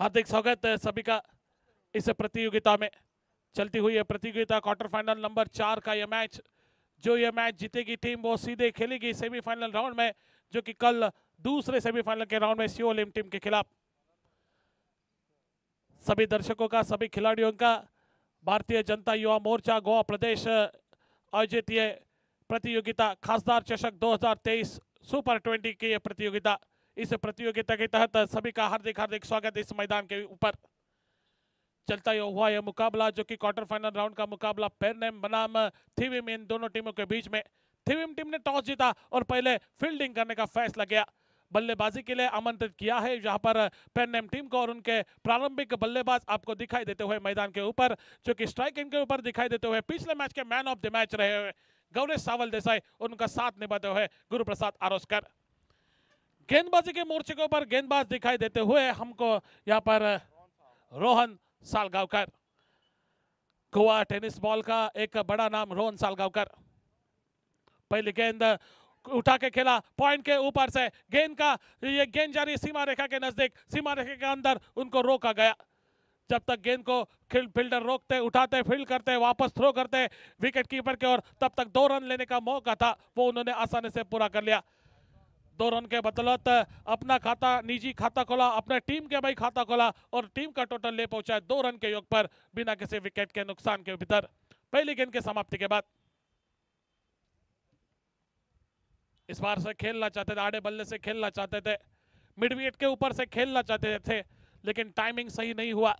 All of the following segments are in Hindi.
हार्दिक स्वागत है सभी का इस प्रतियोगिता में। चलती हुई है प्रतियोगिता क्वार्टर फाइनल नंबर चार का यह मैच जो यह मैच जीतेगी टीम वो सीधे खेलेगी सेमीफाइनल राउंड में, जो कि कल दूसरे सेमीफाइनल के राउंड में सियोलिम टीम के खिलाफ। सभी दर्शकों का, सभी खिलाड़ियों का, भारतीय जनता युवा मोर्चा, गोवा प्रदेश आयोजित ये प्रतियोगिता, खासदार चषक 2023 सुपर 20 की यह प्रतियोगिता। इस प्रतियोगिता के तहत सभी का हार्दिक हार्दिक स्वागत इस मैदान के ऊपर। चलता यह हुआ यह मुकाबला, जो कि क्वार्टर फाइनल राउंड का मुकाबला पेरनेम बनाम थीविम इन दोनों टीमों के बीच में। थीविम टीम ने टॉस जीता और पहले फील्डिंग करने का फैसला किया। बल्लेबाजी के लिए आमंत्रित किया है, जहाँ पर पेननेम टीम को और उनके प्रारंभिक बल्लेबाज आपको दिखाई देते हुए मैदान के ऊपर, जो कि स्ट्राइक के ऊपर दिखाई देते हुए पिछले मैच के मैन ऑफ़ द मैच रहे हुए गौरेश सावल देसाई उनका साथ निभाते हुए गुरु प्रसाद आरोस्कर। गेंदबाजी के मोर्चे के ऊपर गेंदबाज दिखाई देते हुए हमको यहाँ पर रोहन सालगांवकर। गोवा टेनिस बॉल का एक बड़ा नाम, रोहन सालगांवकर। पहली गेंद उठा के खेला, पॉइंट के ऊपर से गेंद का, ये गेंद जारी सीमा रेखा के नज़दीक सीमा रेखा के अंदर उनको रोका गया। जब तक गेंद को फील्डर रोकते, उठाते फ़ील्ड करते, वापस थ्रो करते विकेट कीपर के ओर, तब तक दो रन लेने का मौका था, वो उन्होंने आसानी से पूरा कर लिया। दो रन के बदौलत, अपना खाता, निजी खाता खोला, अपने टीम के भाई खाता खोला और टीम का टोटल ले पहुँचा दो रन के योग पर बिना किसी विकेट के नुकसान के भीतर। पहली गेंद के समाप्ति के बाद। इस बार से खेलना चाहते थे, आड़े बल्ले से खेलना चाहते थे, मिड विकेट के ऊपर से खेलना चाहते थे, लेकिन टाइमिंग सही नहीं हुआ।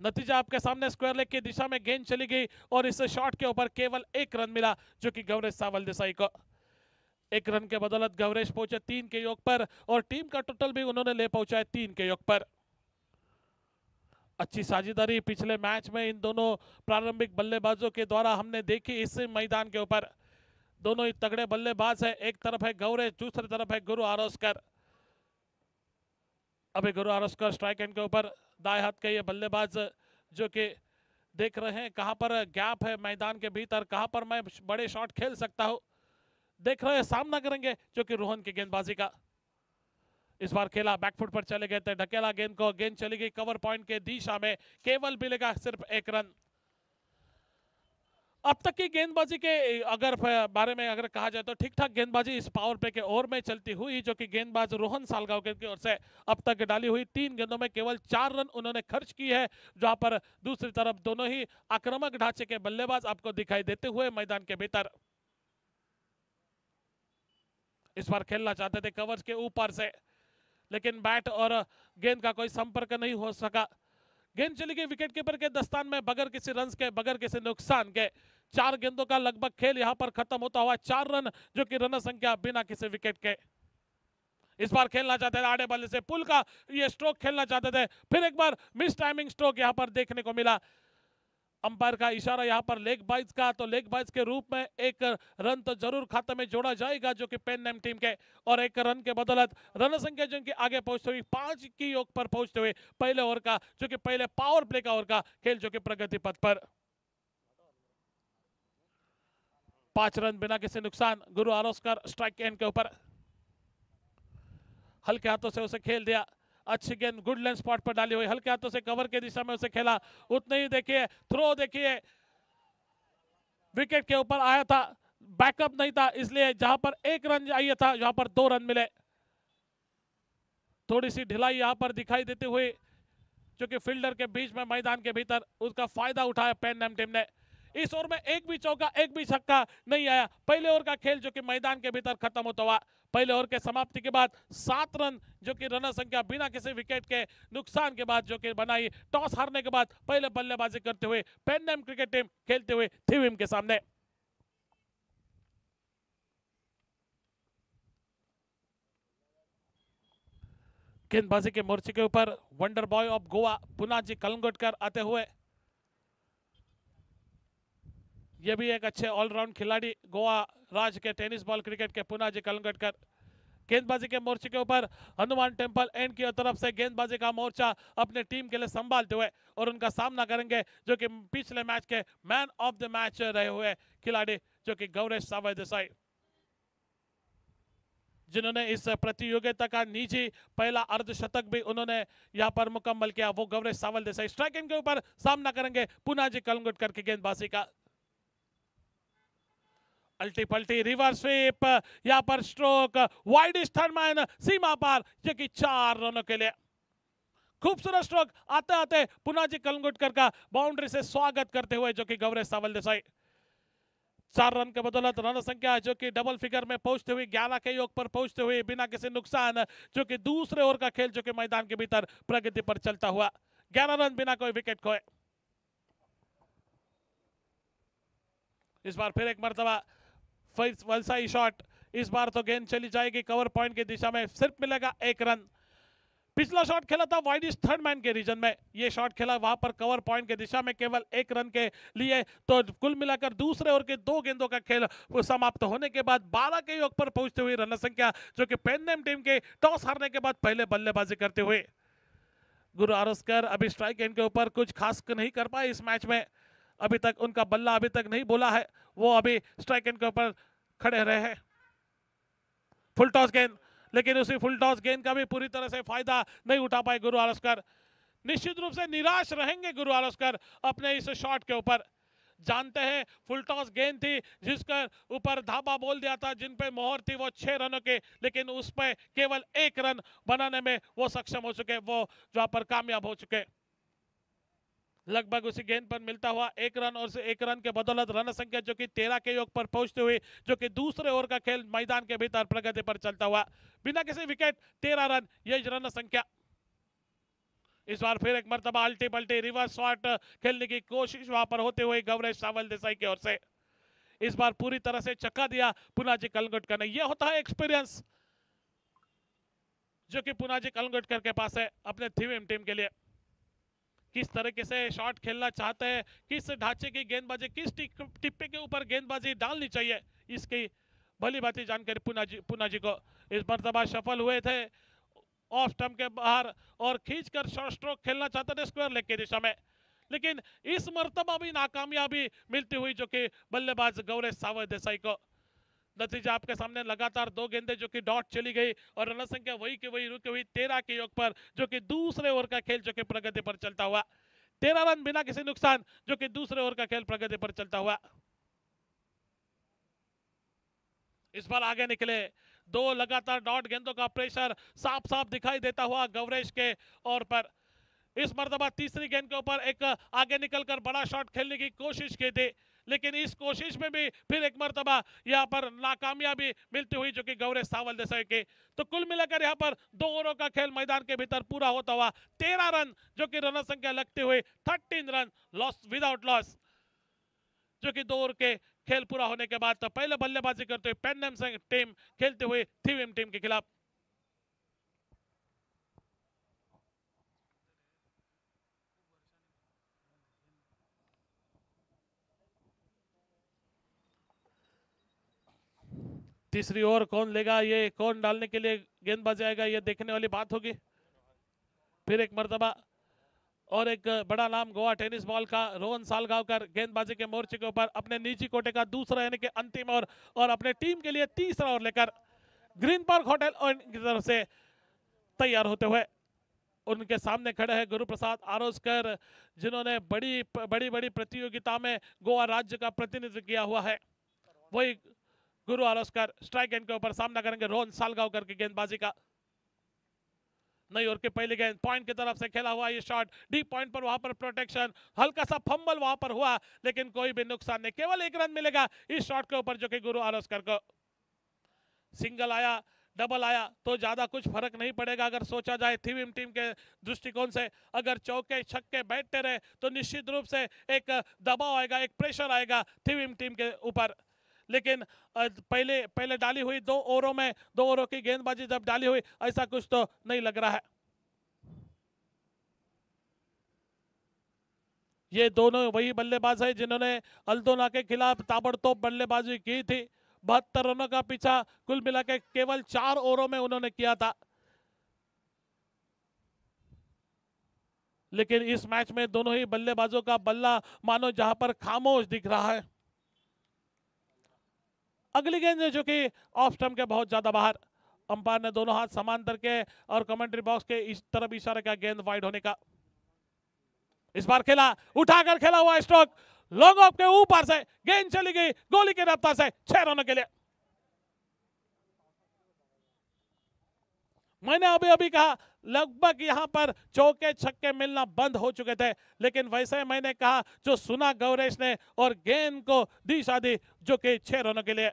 नतीजा आपके सामने स्क्वायर लेग की दिशा में गेंद चली गई और इस शॉट के ऊपर केवल एक रन मिला, जो कि गौरेश सावल देसाई को। एक रन के बदौलत गौरेश पहुँचे तीन के योग पर, और टीम का टोटल भी उन्होंने ले पहुँचा तीन के योग पर। अच्छी साझेदारी पिछले मैच में इन दोनों प्रारंभिक बल्लेबाजों के द्वारा हमने देखी इस मैदान के ऊपर। दोनों ही तगड़े बल्लेबाज है, एक तरफ़ है गौरेश दूसरी तरफ़ है गुरु आरोस्कर अभी गुरु आरोस्कर स्ट्राइक एंड के ऊपर दाएँ हाथ के ये बल्लेबाज जो कि देख रहे हैं, कहाँ पर गैप है मैदान के भीतर, कहाँ पर मैं बड़े शॉट खेल सकता हूँ। देख रहे हैं, सामना करेंगे, जो कि रोहन की गेंदबाजी का। इस बार खेला बैकफुट पर चले गए थे, ढकेला गेंद को, गेंद चली गई कवर पॉइंट के दिशा में, केवल मिलेगा सिर्फ़ एक रन। अब तक की गेंदबाजी के, अगर बारे में अगर कहा जाए तो ठीक ठाक गेंदबाजी इस पावर प्ले के ओर में चलती हुई, जो कि गेंदबाज रोहन सालगांव की ओर से अब तक डाली हुई तीन गेंदों में केवल चार रन उन्होंने खर्च की है, जहाँ पर दूसरी तरफ़ दोनों ही आक्रामक ढांचे के बल्लेबाज आपको दिखाई देते हुए मैदान के भीतर। इस बार खेलना चाहते थे कवर्स के ऊपर से। लेकिन बैट और गेंद का कोई संपर्क नहीं हो सका। गेंद चली गई विकेट कीपर के दस्तान में, बगैर किसी रन के, बगैर किसी नुकसान के। चार गेंदों का लगभग खेल यहाँ पर खत्म होता हुआ चार रन, जो कि रन संख्या बिना किसी विकेट के। इस बार खेलना चाहते थे आड़े बल्ले से, पुल का ये स्ट्रोक खेलना चाहते थे। फिर एक बार मिस टाइमिंग स्ट्रोक यहाँ पर देखने को मिला। अंपायर का इशारा यहाँ पर लेग बाइज का तो लेग बाइज के रूप में एक रन तो ज़रूर खाते में जोड़ा जाएगा, जो कि पेन नेम टीम के, और एक रन के बदौलत रन संख्या जो कि आगे पहुँचते हुए, पाँच की योग पर पहुँचते हुए पहले ओवर का, जो कि पहले पावर प्ले का ओवर का खेल, जो कि प्रगति पथ पर। पाँच रन बिना किसी नुकसान, गुरु आरोस्कर स्ट्राइक के ऊपर। हल्के हाथों से उसे खेल दिया। अच्छी गेंद गुड लेंथ स्पॉट पर डाली हुई, हल्के हाथों से कवर के दिशा में उसे खेला। उतने ही देखिए थ्रो देखिए। विकेट के ऊपर आया था बैकअप नहीं था, इसलिए जहाँ पर एक रन चाहिए था जहाँ पर दो रन मिले। थोड़ी सी ढिलाई यहाँ पर दिखाई देते हुए जो कि फील्डर के बीच में, मैदान के भीतर, उसका फ़ायदा उठाया पेन टीम ने। इस ओवर में एक भी चौका, एक भी छक्का नहीं आया। पहले ओवर का खेल, जो कि मैदान के भीतर खत्म होता हुआ पहले ओवर के समाप्ति के बाद सात रन जो कि रनर संख्या बिना किसी विकेट के नुकसान के बाद जो कि बनाई। टॉस हारने के बाद पहले बल्लेबाजी करते हुए पेनडेम क्रिकेट टीम खेलते हुए थीविम के सामने। गेंदबाजी के मोर्चे के ऊपर wonder boy of Goa Puna ji Kalangotkar आते हुए ये भी एक अच्छे ऑलराउंड खिलाड़ी, गोवा राज के टेनिस बॉल क्रिकेट के, पुना जी कलंगटकर। गेंदबाजी के मोर्चे के ऊपर हनुमान टेंपल एंड की तरफ़ से गेंदबाजी का मोर्चा अपने टीम के लिए संभालते हुए और उनका सामना करेंगे, जो कि पिछले मैच के मैन ऑफ़ द मैच रहे हुए खिलाड़ी, जो कि गौरेश सावय देसाई। जिन्होंने इस प्रतियोगिता का निजी पहला अर्धशतक भी उन्होंने यहाँ पर मुकम्मल किया, वो गौरव सावल देसाई। स्ट्राइकिंग के ऊपर सामना करेंगे पुनाजी कलंगुटकर के गेंदबाजी का। अल्टी पल्टी रिवर्स स्वीप यहाँ पर स्ट्रोक वाइड थर्डमैन सीमा पार जो कि चार रनों के लिए। खूबसूरत स्ट्रोक आते आते पुनाजी कलंगुटकर का बाउंड्री से स्वागत करते हुए जो कि गौरव सावल देसाई। चार रन के बदौलत रन संख्या जो कि डबल फिगर में पहुँचते हुए, ग्यारह के योग पर पहुँचते हुए, बिना किसी नुकसान, जो कि दूसरे ओवर का खेल जो कि मैदान के भीतर प्रगति पर चलता हुआ। ग्यारह रन बिना कोई विकेट खोए। इस बार फिर एक मरतबा वलसाई शॉट। इस बार तो गेंद चली जाएगी कवर पॉइंट की दिशा में सिर्फ़ मिलेगा एक रन। पिछला शॉट खेला था वाइड इस थर्ड मैन के रीजन में। ये शॉट खेला वहाँ पर कवर पॉइंट के दिशा में केवल एक रन के लिए। तो कुल मिलाकर दूसरे ओवर के दो गेंदों का खेल समाप्त होने के बाद 12 के योग पर पहुँचते हुए रन संख्या, जो कि पेन्नेम टीम के टॉस हारने के बाद पहले बल्लेबाजी करते हुए। गुरु आरोस्कर अभी स्ट्राइक एंड के ऊपर कुछ खास नहीं कर पाए इस मैच में। अभी तक उनका बल्ला अभी तक नहीं बोला है। वो अभी स्ट्राइक एंड के ऊपर खड़े रहे हैं। फुल टॉस गेंद लेकिन उसी फुल टॉस गेंद का भी पूरी तरह से फ़ायदा नहीं उठा पाए गुरु आलस्कर। निश्चित रूप से निराश रहेंगे गुरु आलस्कर अपने इस शॉट के ऊपर। जानते हैं फुल टॉस गेंद थी, जिसका ऊपर धाबा बोल दिया था, जिन पे मोहर थी वो छह रनों के, लेकिन उस पर केवल एक रन बनाने में वो सक्षम हो चुके, वो जहाँ पर कामयाब हो चुके। लगभग उसी गेंद पर मिलता हुआ एक रन और एक रन के बदौलत रन संख्या जो कि तेरह के योग पर पहुँचते हुए जो कि दूसरे ओवर का खेल मैदान के भीतर प्रगति पर चलता हुआ। बिना किसी विकेट, तेरह रन, यही रन संख्या। इस बार फिर एक मरतबा अल्टी पल्टी रिवर्स शॉट खेलने की कोशिश वहाँ पर होते हुए गौरेश सावल देसाई की ओर से। इस बार पूरी तरह से चक्का दिया पुनाजी कलंगटकर ने। यह होता है एक्सपीरियंस जो कि पुनाजी कलंगटकर के पास है अपने थीम टीम के लिए। किस तरीके से शॉट खेलना चाहते हैं, किस ढांचे की गेंदबाजी, किस टिप्पे के ऊपर गेंदबाजी डालनी चाहिए, इसकी भली बाती जानकारी पुना जी पुना जी को। इस मरतबा सफल हुए थे ऑफ़ स्टम्प के बाहर, और खींचकर शॉर्ट स्ट्रोक खेलना चाहते थे स्क्वायर लेग की दिशा में। लेकिन इस मरतबा भी नाकामयाबी मिलती हुई जो कि बल्लेबाज गौरव सावत देसाई को नतीजा आपके सामने लगातार दो गेंदे जो कि डॉट चली गई और रन संख्या वही के वही, रुके हुई तेरह के योग पर, जो कि दूसरे ओवर का खेल जो कि प्रगति पर चलता हुआ। तेरह रन बिना किसी नुकसान, जो कि दूसरे ओवर का खेल प्रगति पर चलता हुआ। इस बार आगे निकले, दो लगातार डॉट गेंदों का प्रेशर साफ़ साफ़ दिखाई देता हुआ गवरेश के और पर। इस मरतबा तीसरी गेंद के ऊपर एक आगे निकलकर बड़ा शॉट खेलने की कोशिश की थी। लेकिन इस कोशिश में भी फिर एक मरतबा यहाँ पर नाकामयाबी मिलती हुई जो कि गौरव सावल देसाई के। तो कुल मिलाकर यहाँ पर दो ओवरों का खेल मैदान के भीतर पूरा होता हुआ तेरह रन जो कि रन संख्या लगते हुए thirteen run loss without loss जो कि दो ओवर के खेल पूरा होने के बाद तो पहले बल्लेबाजी करते हुए पेन्नम टीम खेलते हुए थीविम टीम के खिलाफ तीसरी ओवर कौन लेगा? ये कौन डालने के लिए गेंदबाजी आएगा ये देखने वाली बात होगी। फिर एक मरतबा और एक बड़ा नाम, गोवा टेनिस बॉल का रोहन सालगांवकर गेंदबाजी के मोर्चे के ऊपर अपने निजी कोटे का दूसरा यानी कि अंतिम और और अपने टीम के लिए तीसरा ओवर लेकर ग्रीन पार्क होटल की तरफ़ से तैयार होते हुए उनके सामने खड़े हैं गुरु प्रसाद जिन्होंने बड़ी बड़ी बड़ी प्रतियोगिता में गोवा राज्य का प्रतिनिधित्व किया हुआ है। वही गुरु आलोस्कर स्ट्राइक एंड के ऊपर सामना करेंगे रोहन सालगांवकर की गेंदबाजी का। नई ओवर के पहले गेंद पॉइंट की तरफ़ से खेला हुआ ये शॉट डीप पॉइंट पर वहाँ पर प्रोटेक्शन हल्का सा फंबल वहाँ पर हुआ, लेकिन कोई भी नुकसान नहीं, केवल एक रन मिलेगा इस शॉट के ऊपर जो कि गुरु आलोस्कर को। सिंगल आया डबल आया तो ज़्यादा कुछ फ़र्क नहीं पड़ेगा अगर सोचा जाए थीविम टीम के दृष्टिकोण से। अगर चौके, छक्के बैठते रहे तो निश्चित रूप से एक, दबाव आएगा, एक प्रेशर आएगा थीविम टीम के ऊपर। लेकिन पहले पहले डाली हुई दो ओवरों में, दो ओवरों की गेंदबाजी जब डाली हुई, ऐसा कुछ तो नहीं लग रहा है। ये दोनों वही बल्लेबाज है जिन्होंने अल्दोना के खिलाफ ताबड़तोब बल्लेबाजी की थी। बहत्तर रनों का पीछा कुल मिला के केवल चार ओवरों में उन्होंने किया था। लेकिन इस मैच में दोनों ही बल्लेबाजों का बल्ला मानो जहाँ पर खामोश दिख रहा है। अगली गेंद जो कि ऑफ़ स्टम्प के बहुत ज़्यादा बाहर। अंपायर ने दोनों हाथ समान करके और कमेंट्री बॉक्स के इस तरफ़ इशारा किया गेंद वाइड होने का। इस बार खेला, उठाकर खेला हुआ स्ट्रोक। लॉन्ग ऑफ़ के ऊपर से गेंद चली गई, गोली के रफ्तार से छह रनों के लिए। मैंने अभी अभी कहा, लगभग यहाँ पर चौके छक्के मिलना बंद हो चुके थे, लेकिन वैसे मैंने कहा, जो सुना गौरेश ने और गेंद को दी शादी, जो कि छह रनों के लिए।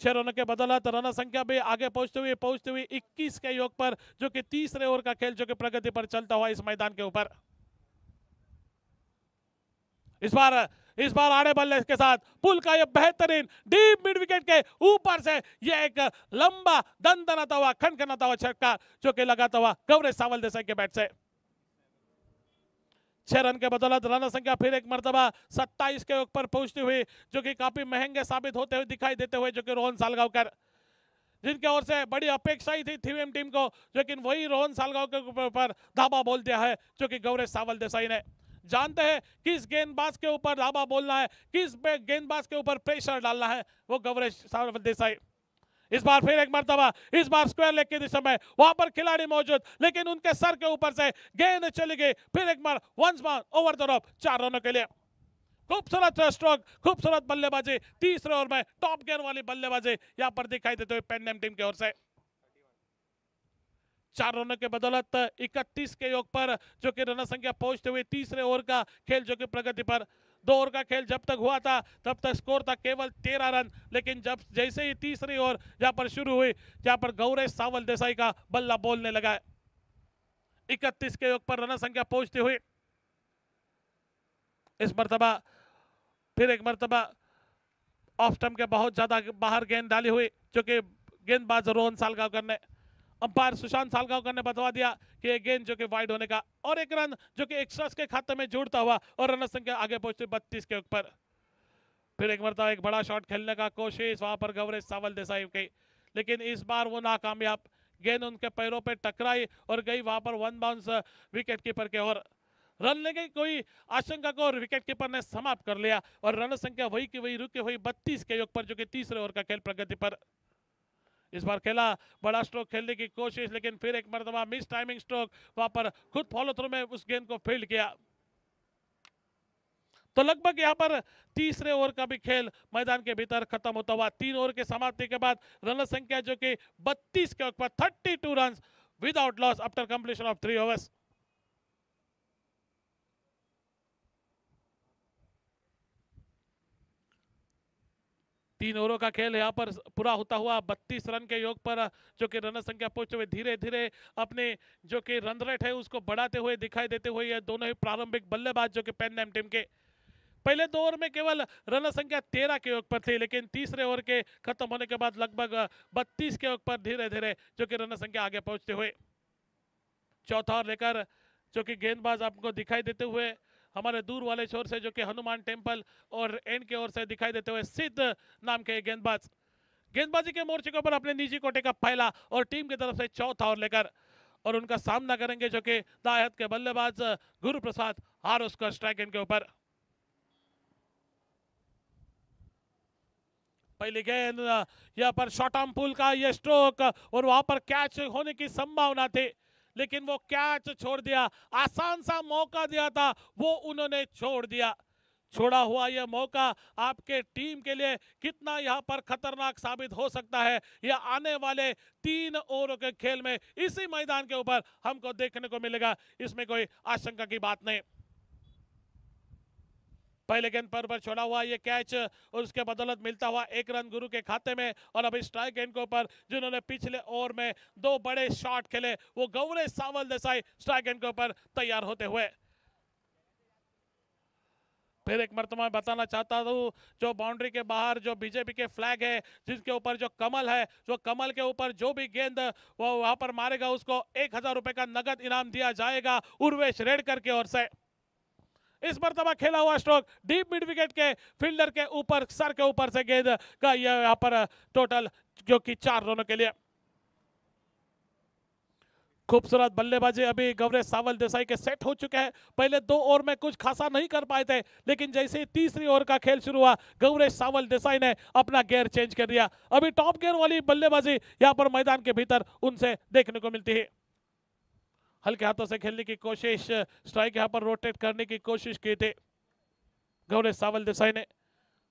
छह रनों के बदौलत रन संख्या भी आगे पहुँचते हुए पहुँचते हुए 21 के योग पर, जो कि तीसरे ओवर का खेल, जो कि प्रगति पर चलता हुआ इस मैदान के ऊपर। इस बार इस बार आड़े बल्ले के साथ, पुल का यह बेहतरीन डीप मिड विकेट के ऊपर से यह एक लंबा दंदनाता हुआ, खनखनाता हुआ छक्का, जो कि लगाता हुआ गौरेश सावल देसाई के बैट से। छह रन के बदौलत रन संख्या फिर एक मरतबा 27 के ऊपर पहुँचती हुई, जो कि काफ़ी महँगे साबित होते हुए दिखाई देते हुए, जो कि रोहन सालगांवकर, जिनके ओर से बड़ी अपेक्षा ही थी थीवीएम टीम को लेकिन वही रोहन सालगांव के ऊपर धाबा बोल दिया है, जो कि गौरेश सावल देसाई ने। जानते हैं किस गेंदबाज के ऊपर धाबा बोलना है, किस गेंदबाज के ऊपर प्रेशर डालना है, वो गौरेश सावल देसाई। इस बार फिर एक मरतबा, इस बार स्क्वायर लेग की में वहाँ पर खिलाड़ी मौजूद, लेकिन उनके सर के ऊपर से गेंद चली गई। फिर एक बार वंस बार ओवर द रॉप चार रनों के लिए। खूबसूरत स्ट्रोक खूबसूरत बल्लेबाजी, तीसरे ओवर में टॉप गेयर वाली बल्लेबाजी यहाँ पर दिखाई देते हुए पेन्नेम टीम की ओर से। चार रनों के बदौलत 31 के योग पर, जो कि रन संख्या पहुँचते हुए तीसरे ओवर का खेल, जो कि प्रगति पर दो ओवर का खेल जब तक हुआ था, तब तक स्कोर था केवल तेरह रन। लेकिन जब जैसे ही तीसरी ओवर जहाँ पर शुरू हुई, जहाँ पर गौरेश सावल देसाई का बल्ला बोलने लगा इकतीस के योग पर रन संख्या पहुँचती हुई। इस मरतबा, फिर एक मरतबा, ऑफ़ स्टम्प के बहुत ज़्यादा बाहर गेंद डाली हुई, जो कि गेंदबाज रोहन सालगांवकर ने अंपायर सुशांत सालगांवकर ने बतवा दिया कि एक गेंद जो कि वाइड होने का और एक रन जो कि एक्स्ट्रास के खाते में जुड़ता हुआ और रन संख्या आगे पहुँचते बत्तीस के ऊपर। फिर एक मरतबा, एक बड़ा शॉट खेलने का कोशिश, वहाँ पर गवरेज सावल देसाई की। लेकिन इस बार वो नाकामयाब। गेंद उनके पैरों पे टकराई और गई वहाँ पर वन बाउंस विकेट कीपर के और रन लेने की कोई आशंका को और विकेट कीपर ने समाप्त कर लिया और रन संख्या वही की वही, रुकी हुई बत्तीस के योग पर जो कि तीसरे ओवर का खेल प्रगति पर। इस बार खेला बड़ा स्ट्रोक खेलने की कोशिश, लेकिन फिर एक मरतबा मिस टाइमिंग स्ट्रोक वहाँ पर खुद फॉलो थ्रो में उस गेंद को फ़ील्ड किया। तो लगभग यहाँ पर तीसरे ओवर का भी खेल मैदान के भीतर खत्म होता हुआ, तीन ओवर के समाप्ति के बाद रन संख्या जो कि 32 के ऊपर 32 run without loss after completion of three overs तीन ओवरों का खेल यहाँ पर पूरा होता हुआ बत्तीस रन के योग पर, जो कि रन संख्या पहुँचते हुए धीरे धीरे अपने जो कि रन रेट है उसको बढ़ाते हुए दिखाई देते हुए ये दोनों ही प्रारंभिक बल्लेबाज जो कि पेन टीम के। पहले दो ओवर में केवल रन संख्या तेरह के योग पर थी, लेकिन तीसरे ओवर के खत्म होने के बाद लगभग बत्तीस के योग पर धीरे धीरे जो कि रन संख्या आगे पहुँचते हुए। चौथा ओवर लेकर जो कि गेंदबाज आपको दिखाई देते हुए हमारे दूर वाले छोर से जो कि हनुमान टेंपल और एंड के ओर से दिखाई देते हुए सिद्ध नाम के गेंदबाज। गेंदबाजी के मोर्चे के ऊपर अपने निजी कोटे का पहला और टीम की तरफ़ से चौथा और लेकर और उनका सामना करेंगे जो कि दायत के बल्लेबाज गुरु प्रसाद हार उसका स्ट्राइक के ऊपर। पहली गेंद, यहाँ पर शॉर्ट आर्म पुल का यह स्ट्रोक और वहाँ पर कैच होने की संभावना थी। लेकिन वो कैच छोड़ दिया, आसान सा मौका दिया था, वो उन्होंने छोड़ दिया। छोड़ा हुआ यह मौका आपके टीम के लिए कितना यहाँ पर खतरनाक साबित हो सकता है। यह आने वाले तीन ओवरों के खेल में इसी मैदान के ऊपर हमको देखने को मिलेगा। इसमें कोई आशंका की बात नहीं। पहले गेंद पर पर छोड़ा हुआ, ये कैच, और उसके बदौलत मिलता हुआ एक रन गुरु के खाते में, और अभी स्ट्राइक गेंद के ऊपर, जिन्होंने पिछले ओवर में दो बड़े शॉट खेले, वो गौरे सावल देसाई स्ट्राइक गेंद के ऊपर तैयार होते हुए। फिर एक मरतबा बताना चाहता हूँ, जो बाउंड्री के बाहर, जो बीजेपी के फ्लैग है, जिसके ऊपर जो कमल है, जो कमल के ऊपर जो भी गेंद, वो वहाँ पर मारेगा, उसको एक हज़ार रुपए का नगद इनाम दिया जाएगा, उर्वेश रेडकर की ओर से। इस मरतबा खेला हुआ स्ट्रोक डीप मिड विकेट के फील्डर के ऊपर सर के ऊपर से गेंद का यह यहाँ पर टोटल जो कि चार रनों के लिए। खूबसूरत बल्लेबाजी अभी गौरेश सावल देसाई के सेट हो चुके हैं। पहले दो ओवर में कुछ खासा नहीं कर पाए थे, लेकिन जैसे ही तीसरी ओवर का खेल शुरू हुआ, गौरेश सावल देसाई ने अपना गेयर चेंज कर दिया। अभी टॉप गेयर वाली बल्लेबाजी यहाँ पर मैदान के भीतर उनसे देखने को मिलती है। हल्के हाथों से खेलने की कोशिश स्ट्राइक यहाँ पर रोटेट करने की कोशिश की थी। गौरेश सावल देसाई ने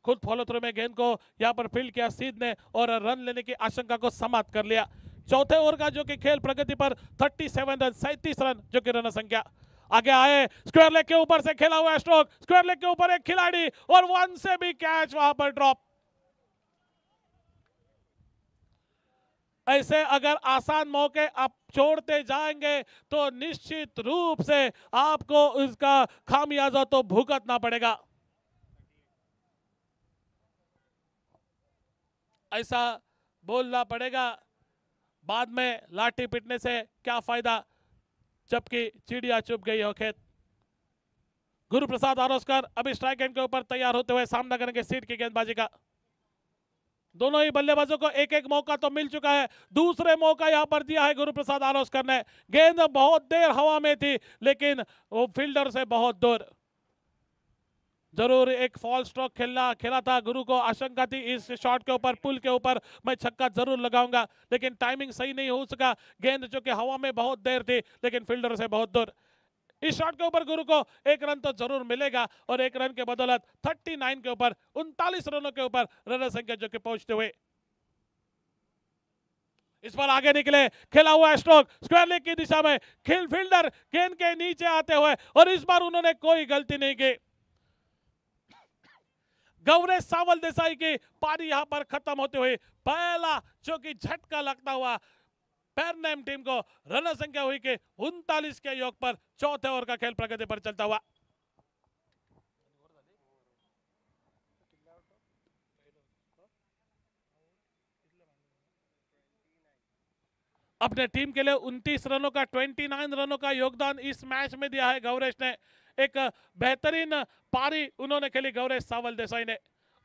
खुद फॉलो थ्रू में गेंद को यहाँ पर फ़ील्ड किया, सीध ने और रन लेने की आशंका को समाप्त कर लिया। चौथे ओवर का जो कि खेल प्रगति पर 37 रन, सैंतीस रन जो कि रन संख्या। आगे आए स्क्वायर लेग के ऊपर से खेला हुआ स्ट्रोक स्क्वायर लेग के ऊपर एक खिलाड़ी और वन से भी कैच वहाँ पर ड्रॉप ऐसे अगर आसान मौके आप छोड़ते जाएँगे तो निश्चित रूप से आपको इसका खामियाजा तो भुगतना पड़ेगा। ऐसा बोलना पड़ेगा, बाद में लाठी पिटने से क्या फ़ायदा, जबकि चिड़िया चुप गई हो खेत। गुरु प्रसाद आरोस्कर अभी स्ट्राइक एंड के ऊपर तैयार होते हुए सामना करेंगे सीट की गेंदबाजी का। दोनों ही बल्लेबाजों को एक एक मौका तो मिल चुका है। दूसरे मौका यहाँ पर दिया है गुरु प्रसाद आरोस्कर ने गेंद बहुत देर हवा में थी, लेकिन वो फील्डर से बहुत दूर। ज़रूर एक फॉल स्ट्रोक खेलना, खेला था। गुरु को आशंका थी इस शॉट के ऊपर, पुल के ऊपर। मैं छक्का ज़रूर लगाऊँगा, लेकिन टाइमिंग सही नहीं हो सका। गेंद जो कि हवा में बहुत देर थी, लेकिन फील्डर से बहुत दूर। इस शॉट के ऊपर गुरु को एक रन तो ज़रूर मिलेगा और एक रन के बदौलत 39 के ऊपर, उनतालीस रनों के ऊपर रन संख्या जो कि पहुँचते हुए। इस पर आगे निकले, खेला हुआ स्ट्रोक स्क्वायर लेग की दिशा में खेल फील्डर गेंद के नीचे आते हुए, और इस बार उन्होंने कोई गलती नहीं की। गौरेश सावल देसाई की पारी यहाँ पर खत्म होते हुए, पहला जो कि झटका लगता हुआ पैरनेम टीम को रन संख्या हुई के उनतालीस के योग पर चौथे ओवर का खेल प्रगति पर चलता हुआ। अपने टीम के लिए 29 रनों का 29 रनों का योगदान इस मैच में दिया है। गौरेश ने एक बेहतरीन पारी उन्होंने खेली। गौरेश सावल देसाई ने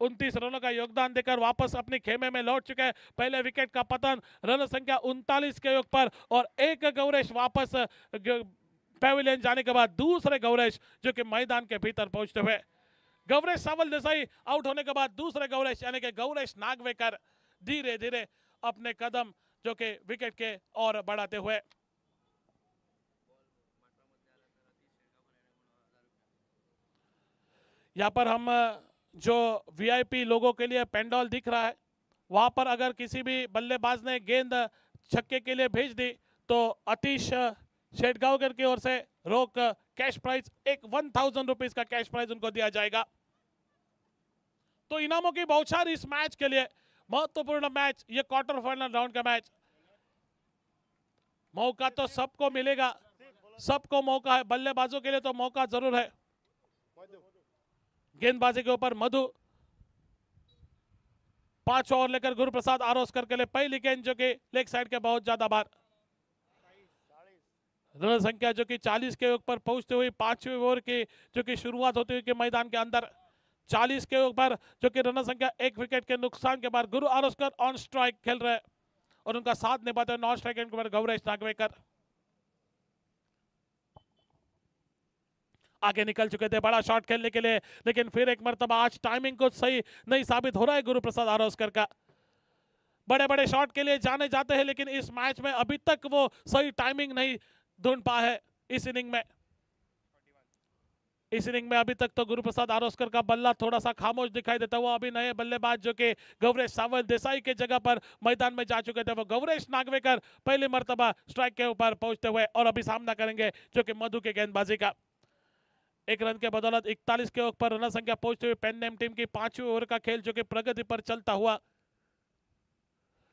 उनतीस रनों का योगदान देकर वापस अपने खेमे में लौट चुके हैं। पहले विकेट का पतन रन संख्या उनतालीस के योग पर और एक गौरेश वापस पेविलियन जाने के बाद दूसरे गौरेश जो कि मैदान के भीतर पहुँचते हुए। गौरेश सावल देसाई आउट होने के बाद दूसरे गौरेश, यानी कि गौरेश नागवेकर धीरे धीरे अपने कदम जो कि विकेट के और बढ़ाते हुए। यहाँ पर हम जो वीआईपी लोगों के लिए पेंडॉल दिख रहा है, वहाँ पर अगर किसी भी बल्लेबाज ने गेंद छक्के के लिए भेज दी तो अतीश शेटगांवकर की ओर से रोक कैश प्राइज एक वन थाउज़ेंड रुपीज़ का कैश प्राइज उनको दिया जाएगा। तो इनामों की बौछार इस मैच के लिए, महत्वपूर्ण मैच ये क्वार्टर फाइनल राउंड का मैच मौका तो सबको मिलेगा, सबको मौका है, बल्लेबाजों के लिए तो मौका ज़रूर है। गेंदबाजी के ऊपर मधु पाँच ओवर लेकर गुरु प्रसाद आरोस्कर के लिए पहली गेंद, जो कि लेग साइड के बहुत ज़्यादा बार। रन संख्या, जो कि 40 के ऊपर पहुँचते हुए पाँचवें ओवर की, जो कि शुरुआत होती हुई कि मैदान के अंदर 40 के ऊपर जो कि रन संख्या एक विकेट के नुकसान के बाद गुरु आरोस्कर ऑन स्ट्राइक खेल रहे और उनका साथ निभाते नॉन स्ट्राइक गौरेश नागवेकर। आगे निकल चुके थे बड़ा शॉट खेलने के लिए, लेकिन फिर एक मरतबा, आज टाइमिंग को सही नहीं साबित हो रहा है गुरु प्रसाद आरोस्कर का। बड़े बड़े शॉट के लिए जाने जाते हैं, लेकिन इस मैच में अभी तक वो सही टाइमिंग नहीं ढूंढ पा है इस इनिंग में। इस इनिंग में अभी तक तो गुरु प्रसाद आरोस्कर का बल्ला थोड़ा सा खामोश दिखाई देता हुआ अभी नए बल्लेबाज जो कि गौरेश सावल, देसाई के जगह पर मैदान में जा चुके थे, वो गौरेश नागवेकर पहली मरतबा स्ट्राइक के ऊपर पहुँचते हुए और अभी सामना करेंगे, जो कि मधु के गेंदबाजी का। एक रन के बदौलत इकतालीस के ओवर पर रन संख्या पहुँचते हुए पेन नेम टीम की पांचवी ओवर का खेल जो कि प्रगति पर चलता हुआ।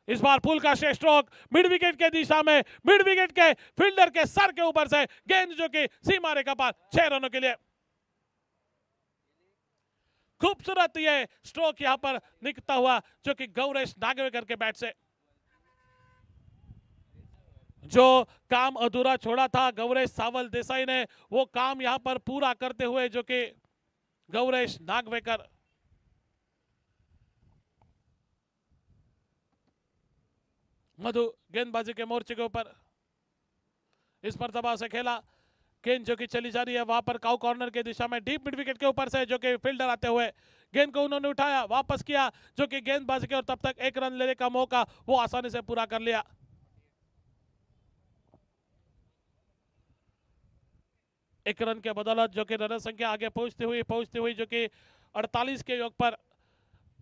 इस बार फुल का शेष स्ट्रोक, मिड विकेट के दिशा में, मिड विकेट के फील्डर के सर के ऊपर से गेंद जो कि सीमा रेखा पर छह रनों के लिए। खूबसूरत ये स्ट्रोक यहाँ पर निकलता हुआ जो कि गौरेश नागवेकर के बैट से। जो काम अधूरा छोड़ा था गौरेश सावल देसाई ने, वो काम यहाँ पर पूरा करते हुए जो कि गौरेश नागवेकर मधु गेंदबाजी के मोर्चे के ऊपर इस मरतबा से खेला। गेंद जो कि चली जा रही है, वहाँ पर काउ कॉर्नर के दिशा में डीप मिड विकेट के ऊपर से जो कि फील्डर आते हुए गेंद को उन्होंने उठाया, वापस किया, जो कि गेंदबाजी के और तब तक एक रन लेने का मौका वो आसानी से पूरा कर लिया। एक रन के बदौलत जो कि रन संख्या आगे पहुँचती हुई पहुँचती हुई जो कि 48 के योग पर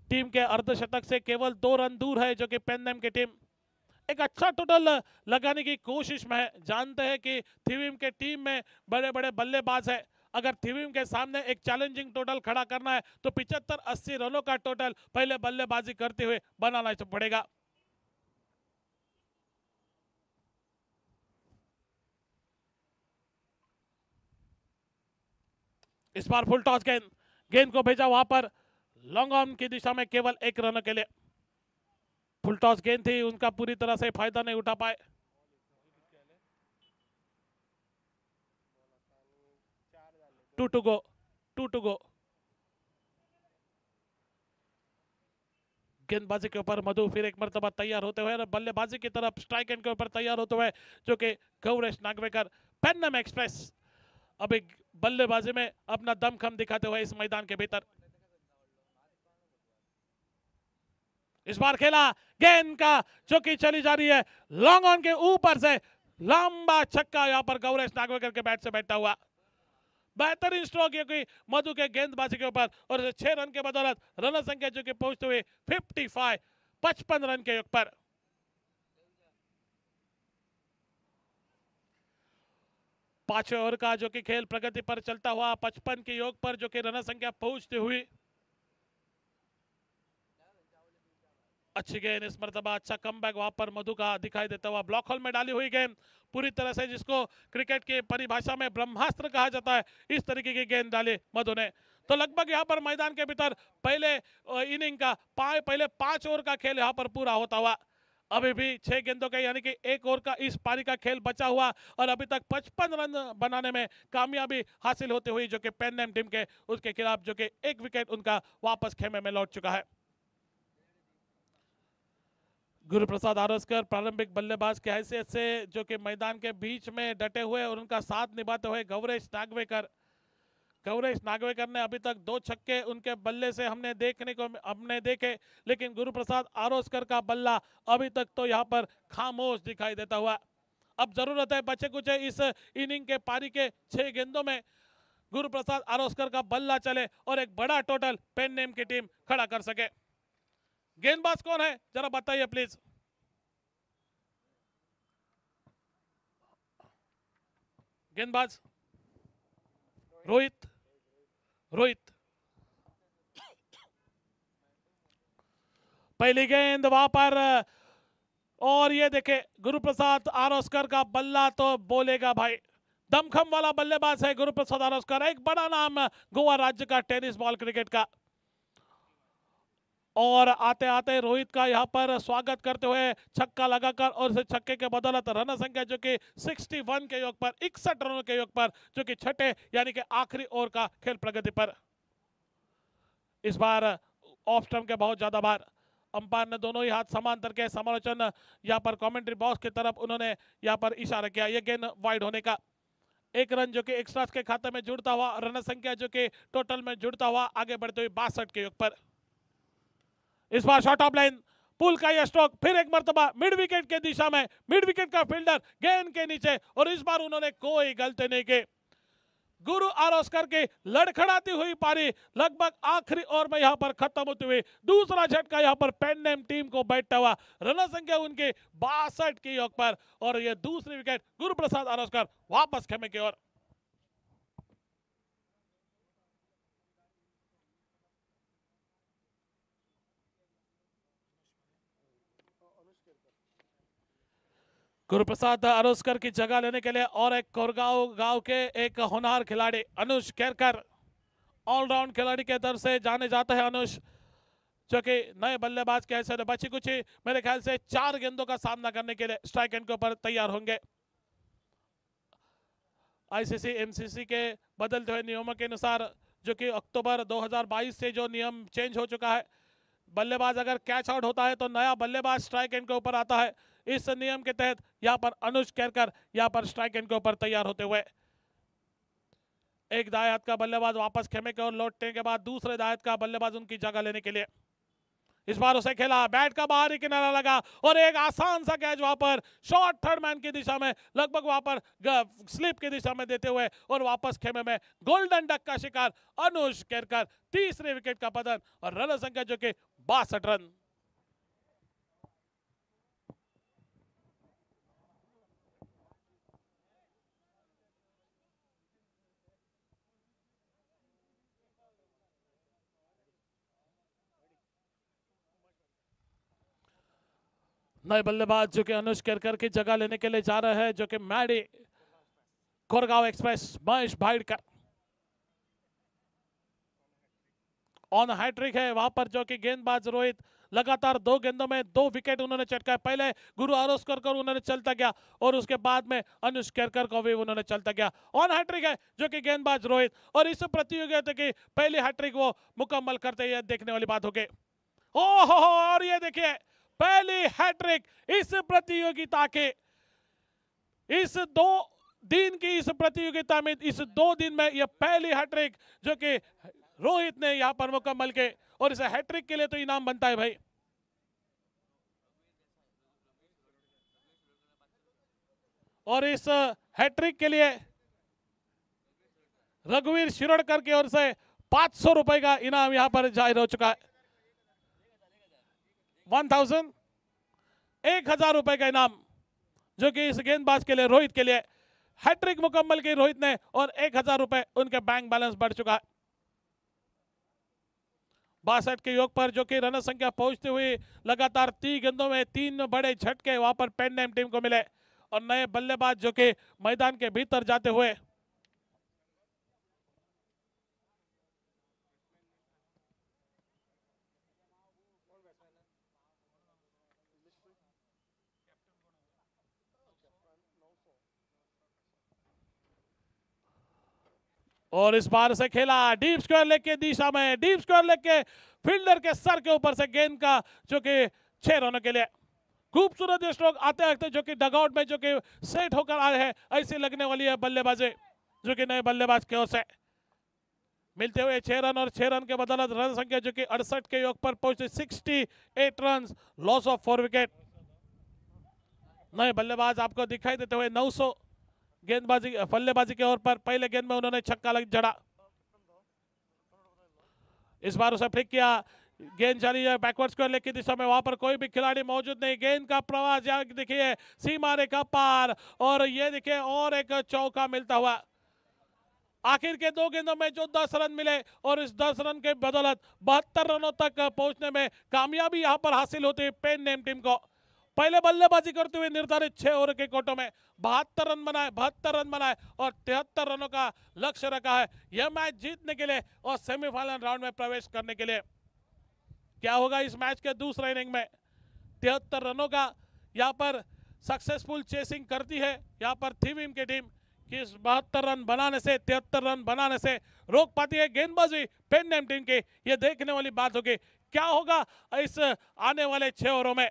टीम के अर्धशतक से केवल दो रन दूर है जो कि पेनम की टीम। एक अच्छा टोटल लगाने की कोशिश में है। जानते हैं कि थीविम के टीम में बड़े बड़े बल्लेबाज है। अगर थीविम के सामने एक चैलेंजिंग टोटल खड़ा करना है तो पिछहत्तर अस्सी रनों का टोटल पहले बल्लेबाजी करते हुए बनाना पड़ेगा। इस बार फुल टॉस गेंद गेंद को भेजा वहाँ पर. लॉन्ग ऑन की दिशा में केवल एक रन के लिए. फुल टॉस गेंद थी, उनका पूरी तरह से फ़ायदा नहीं उठा पाए. Two two go two two go गेंदबाजी के ऊपर मधु फिर एक मरतबा तैयार होते हुए बल्लेबाजी की तरफ़ स्ट्राइक एंड के ऊपर तैयार होते हुए, जो कि गौरेश नागवेकर पेन्नम एक्सप्रेस अभी बल्लेबाजी में अपना दमखम दिखाते हुए इस मैदान के भीतर। इस बार खेला गेंद का, जो कि चली जा रही है लॉन्ग ऑन के ऊपर से। लंबा छक्का यहाँ पर गौरेश नागवेकर के बैट से बैठा हुआ। बेहतरीन स्ट्रोक क्योंकि मधु के गेंदबाजी के ऊपर और छह रन के बदौलत रन संख्या जो कि पहुँचते हुए 55 पचपन रन के योग पर। पाँचवें ओवर का जो कि खेल प्रगति पर चलता हुआ पचपन के योग पर जो कि रन संख्या पहुँचती हुई। अच्छी गेंद इस मरतबा अच्छा कम बैक वहाँ पर मधु का दिखाई देता हुआ ब्लॉक होल में डाली हुई गेंद। पूरी तरह से जिसको क्रिकेट की परिभाषा में ब्रह्मास्त्र कहा जाता है, इस तरीके की गेंद डाली मधु ने। तो लगभग यहाँ पर मैदान के भीतर पहले इनिंग का पहले पाँच ओवर का खेल यहाँ पर पूरा होता हुआ। अभी भी छह गेंदों का यानी कि एक ओवर का इस पारी का खेल बचा हुआ और अभी तक पचपन रन बनाने में कामयाबी हासिल होती हुई जो कि पेन टीम के उसके खिलाफ जो कि एक विकेट उनका वापस खेमे में लौट चुका है। गुरु प्रसाद आरोस्कर प्रारंभिक बल्लेबाज की हैसियत से जो कि मैदान के बीच में डटे हुए और उनका साथ निभाते हुए गौरेश नागवेकर गौरेश नागवेकर ने अभी तक दो छक्के उनके बल्ले से हमने देखने को हमने देखे, लेकिन गुरु प्रसाद आरोस्कर का बल्ला अभी तक तो यहाँ पर खामोश दिखाई देता हुआ अब ज़रूरत है बचे कुछ इस इनिंग के पारी के छह गेंदों में। गुरु प्रसाद आरोस्कर का बल्ला चले और एक बड़ा टोटल पेन नेम की टीम खड़ा कर सके। गेंदबाज कौन है? जरा बताइए प्लीज़। गेंदबाज रोहित। रोहित। पहली गेंद वहाँ पर और ये देखे गुरुप्रसाद आरोस्कर का बल्ला तो बोलेगा भाई। दमखम वाला बल्लेबाज है गुरुप्रसाद आरोस्कर, एक बड़ा नाम गोवा राज्य का टेनिस बॉल क्रिकेट का। और आते आते रोहित का यहाँ पर स्वागत करते हुए छक्का लगाकर और उस छक्के के बदौलत रन संख्या जो कि 61 के योग पर, इकसठ रनों के योग पर, जो कि छठे यानी कि आखिरी ओवर का खेल प्रगति पर। इस बार ऑफ़ स्टम्प के बहुत ज़्यादा बार अंपायर ने दोनों ही हाथ समांतर के समालोचन यहाँ पर कमेंट्री बॉक्स की तरफ़ उन्होंने यहाँ पर इशारा किया। ये गेंद वाइड होने का। एक रन जो कि एक्स्ट्रा के खाते में जुड़ता हुआ, रन संख्या जो कि टोटल में जुड़ता हुआ आगे बढ़ते हुए बासठ के योग पर। इस बार शॉर्ट ऑफ़ लाइन पुल का यह स्ट्रोक फिर एक मरतबा मिड विकेट के दिशा में मिड विकेट का फील्डर गेंद के नीचे, और इस बार उन्होंने कोई गलती नहीं की। गुरु आरोस्कर की लड़खड़ाती हुई पारी, लगभग आखिरी ओवर में यहाँ पर खत्म होती हुई, दूसरा झटका यहाँ पर पेन टीम को बैठता हुआ रन संख्या उनकी बासठ की योग पर, और यह दूसरी विकेट गुरु प्रसाद आरोस्कर वापस खेमे की ओर। गुरुप्रसाद अरोस्कर की जगह लेने के लिए और एक कोरगांव गाँव के एक होनहार खिलाड़ी अनुष केरकर ऑलराउंड खिलाड़ी के तरफ़ से जाने जाते हैं अनुष, जो कि नए बल्लेबाज के ऐसे बची कुछ मेरे ख्याल से चार गेंदों का सामना करने के लिए स्ट्राइक एंड के ऊपर तैयार होंगे। आईसीसी एमसीसी के बदलते हुए नियमों के अनुसार, जो कि अक्टूबर 2022 से जो नियम चेंज हो चुका है, बल्लेबाज अगर कैच आउट होता है तो नया बल्लेबाज स्ट्राइक एंड के ऊपर आता है। इस नियम के तहत यहाँ पर अनुज केरकर यहाँ पर स्ट्राइक एंड के ऊपर तैयार होते हुए एक दायत का बल्लेबाज वापस खेमे के और लौटने के बाद दूसरे दायत का बल्लेबाज उनकी जगह लेने के लिए। इस बार उसे खेला, बैट का बाहरी किनारा लगा और एक आसान सा कैच वहाँ पर शॉर्ट थर्ड मैन की दिशा में, लगभग वहाँ पर स्लिप की दिशा में देते हुए और वापस खेमे में गोल्डन डक का शिकार अनुज केरकर तीसरे विकेट का पतन और रन संख्या जो कि बासठ रन। नए बल्लेबाज जो कि अनुज केरकर की जगह लेने के लिए जा रहे हैं, जो कि Maddy Korgaon express, Mahesh Bhaidkar. On hat trick है, वहाँ पर जो कि गेंदबाज रोहित लगातार दो गेंदों में दो विकेट उन्होंने चटकाए। पहले गुरु आरोस्कर कर उन्होंने चलता गया और उसके बाद में अनुष केरकर को भी उन्होंने चलता गया। ऑन हैट्रिक है, जो कि गेंदबाज रोहित और इस प्रतियोगिता की पहली हैट्रिक वो मुकम्मल करते हुए देखने वाली बात हो गई। ओहो और ये देखिए पहली हैट्रिक इस प्रतियोगिता के। इस दो दिन की इस प्रतियोगिता में, इस दो दिन में यह पहली हैट्रिक जो कि रोहित ने यहाँ पर मुकम्मल के, और इस हैट्रिक के लिए तो इनाम बनता है भाई। और इस हैट्रिक के लिए रघुवीर शिरोडकर की ओर से पाँच सौ रुपए का इनाम यहाँ पर ज़ाहिर हो चुका है। वन थाउज़ेंड एक हज़ार रुपए का इनाम, जो कि इस गेंदबाज के लिए, रोहित के लिए हैट्रिक मुकम्मल की रोहित ने, और एक हज़ार रुपए उनके बैंक बैलेंस बढ़ चुका है। बासठ के योग पर, जो कि रन संख्या पहुँचते हुए लगातार तीन गेंदों में तीन बड़े झटके वहाँ पर पेंडेम टीम को मिले, और नए बल्लेबाज जो कि मैदान के भीतर जाते हुए और इस बार से खेला डीप स्क्वायर लेग के दिशा में, डीप स्क्वायर लेग के फील्डर के सर के ऊपर से गेंद का, जो कि छह रनों के लिए। खूबसूरत स्ट्रोक आते आते जो कि डगआउट में, जो कि सेट होकर आए हैं, ऐसी लगने वाली है बल्लेबाजी, जो कि नए बल्लेबाज की ओर से। मिलते हुए छह रन और छह रन के बदौलत रन संख्या, जो कि अड़सठ के योग पर पहुँचे sixty eight run loss of four wicket नए बल्लेबाज आपको दिखाई देते हुए 900 गेंदबाजी, फल्लेबाजी के ओर पर पहले गेंद में उन्होंने छक्का लग जड़ा। इस बार उसे फ्लिक किया। गेंद चली है बैकवर्ड स्क्वायर की दिशा में वहाँ पर कोई भी खिलाड़ी मौजूद नहीं। गेंद का प्रवाह देखिए सीमा रेखा पार, और ये देखिए और एक चौका मिलता हुआ। आखिर के दो गेंदों में जो दस रन मिले, और इस दस रन के बदौलत बहत्तर रनों तक पहुँचने में कामयाबी यहाँ पर हासिल होती है पेन नेम टीम को। पहले बल्लेबाजी करते हुए निर्धारित छह ओवर के कोटों में बहत्तर रन बनाए, बहत्तर रन बनाए और तिहत्तर रनों का लक्ष्य रखा है। यह मैच जीतने के लिए और सेमीफाइनल राउंड में प्रवेश करने के लिए। क्या होगा इस मैच के दूसरे इनिंग में? तिहत्तर रनों का यहाँ पर सक्सेसफुल चेसिंग करती है। यहाँ पर थीविम की टीम कि इस बहत्तर रन बनाने से, तिहत्तर रन बनाने से रोक पाती है गेंदबाजी पेन टीम की। ये देखने वाली बात होगी। क्या होगा इस आने वाले छह ओवरों में?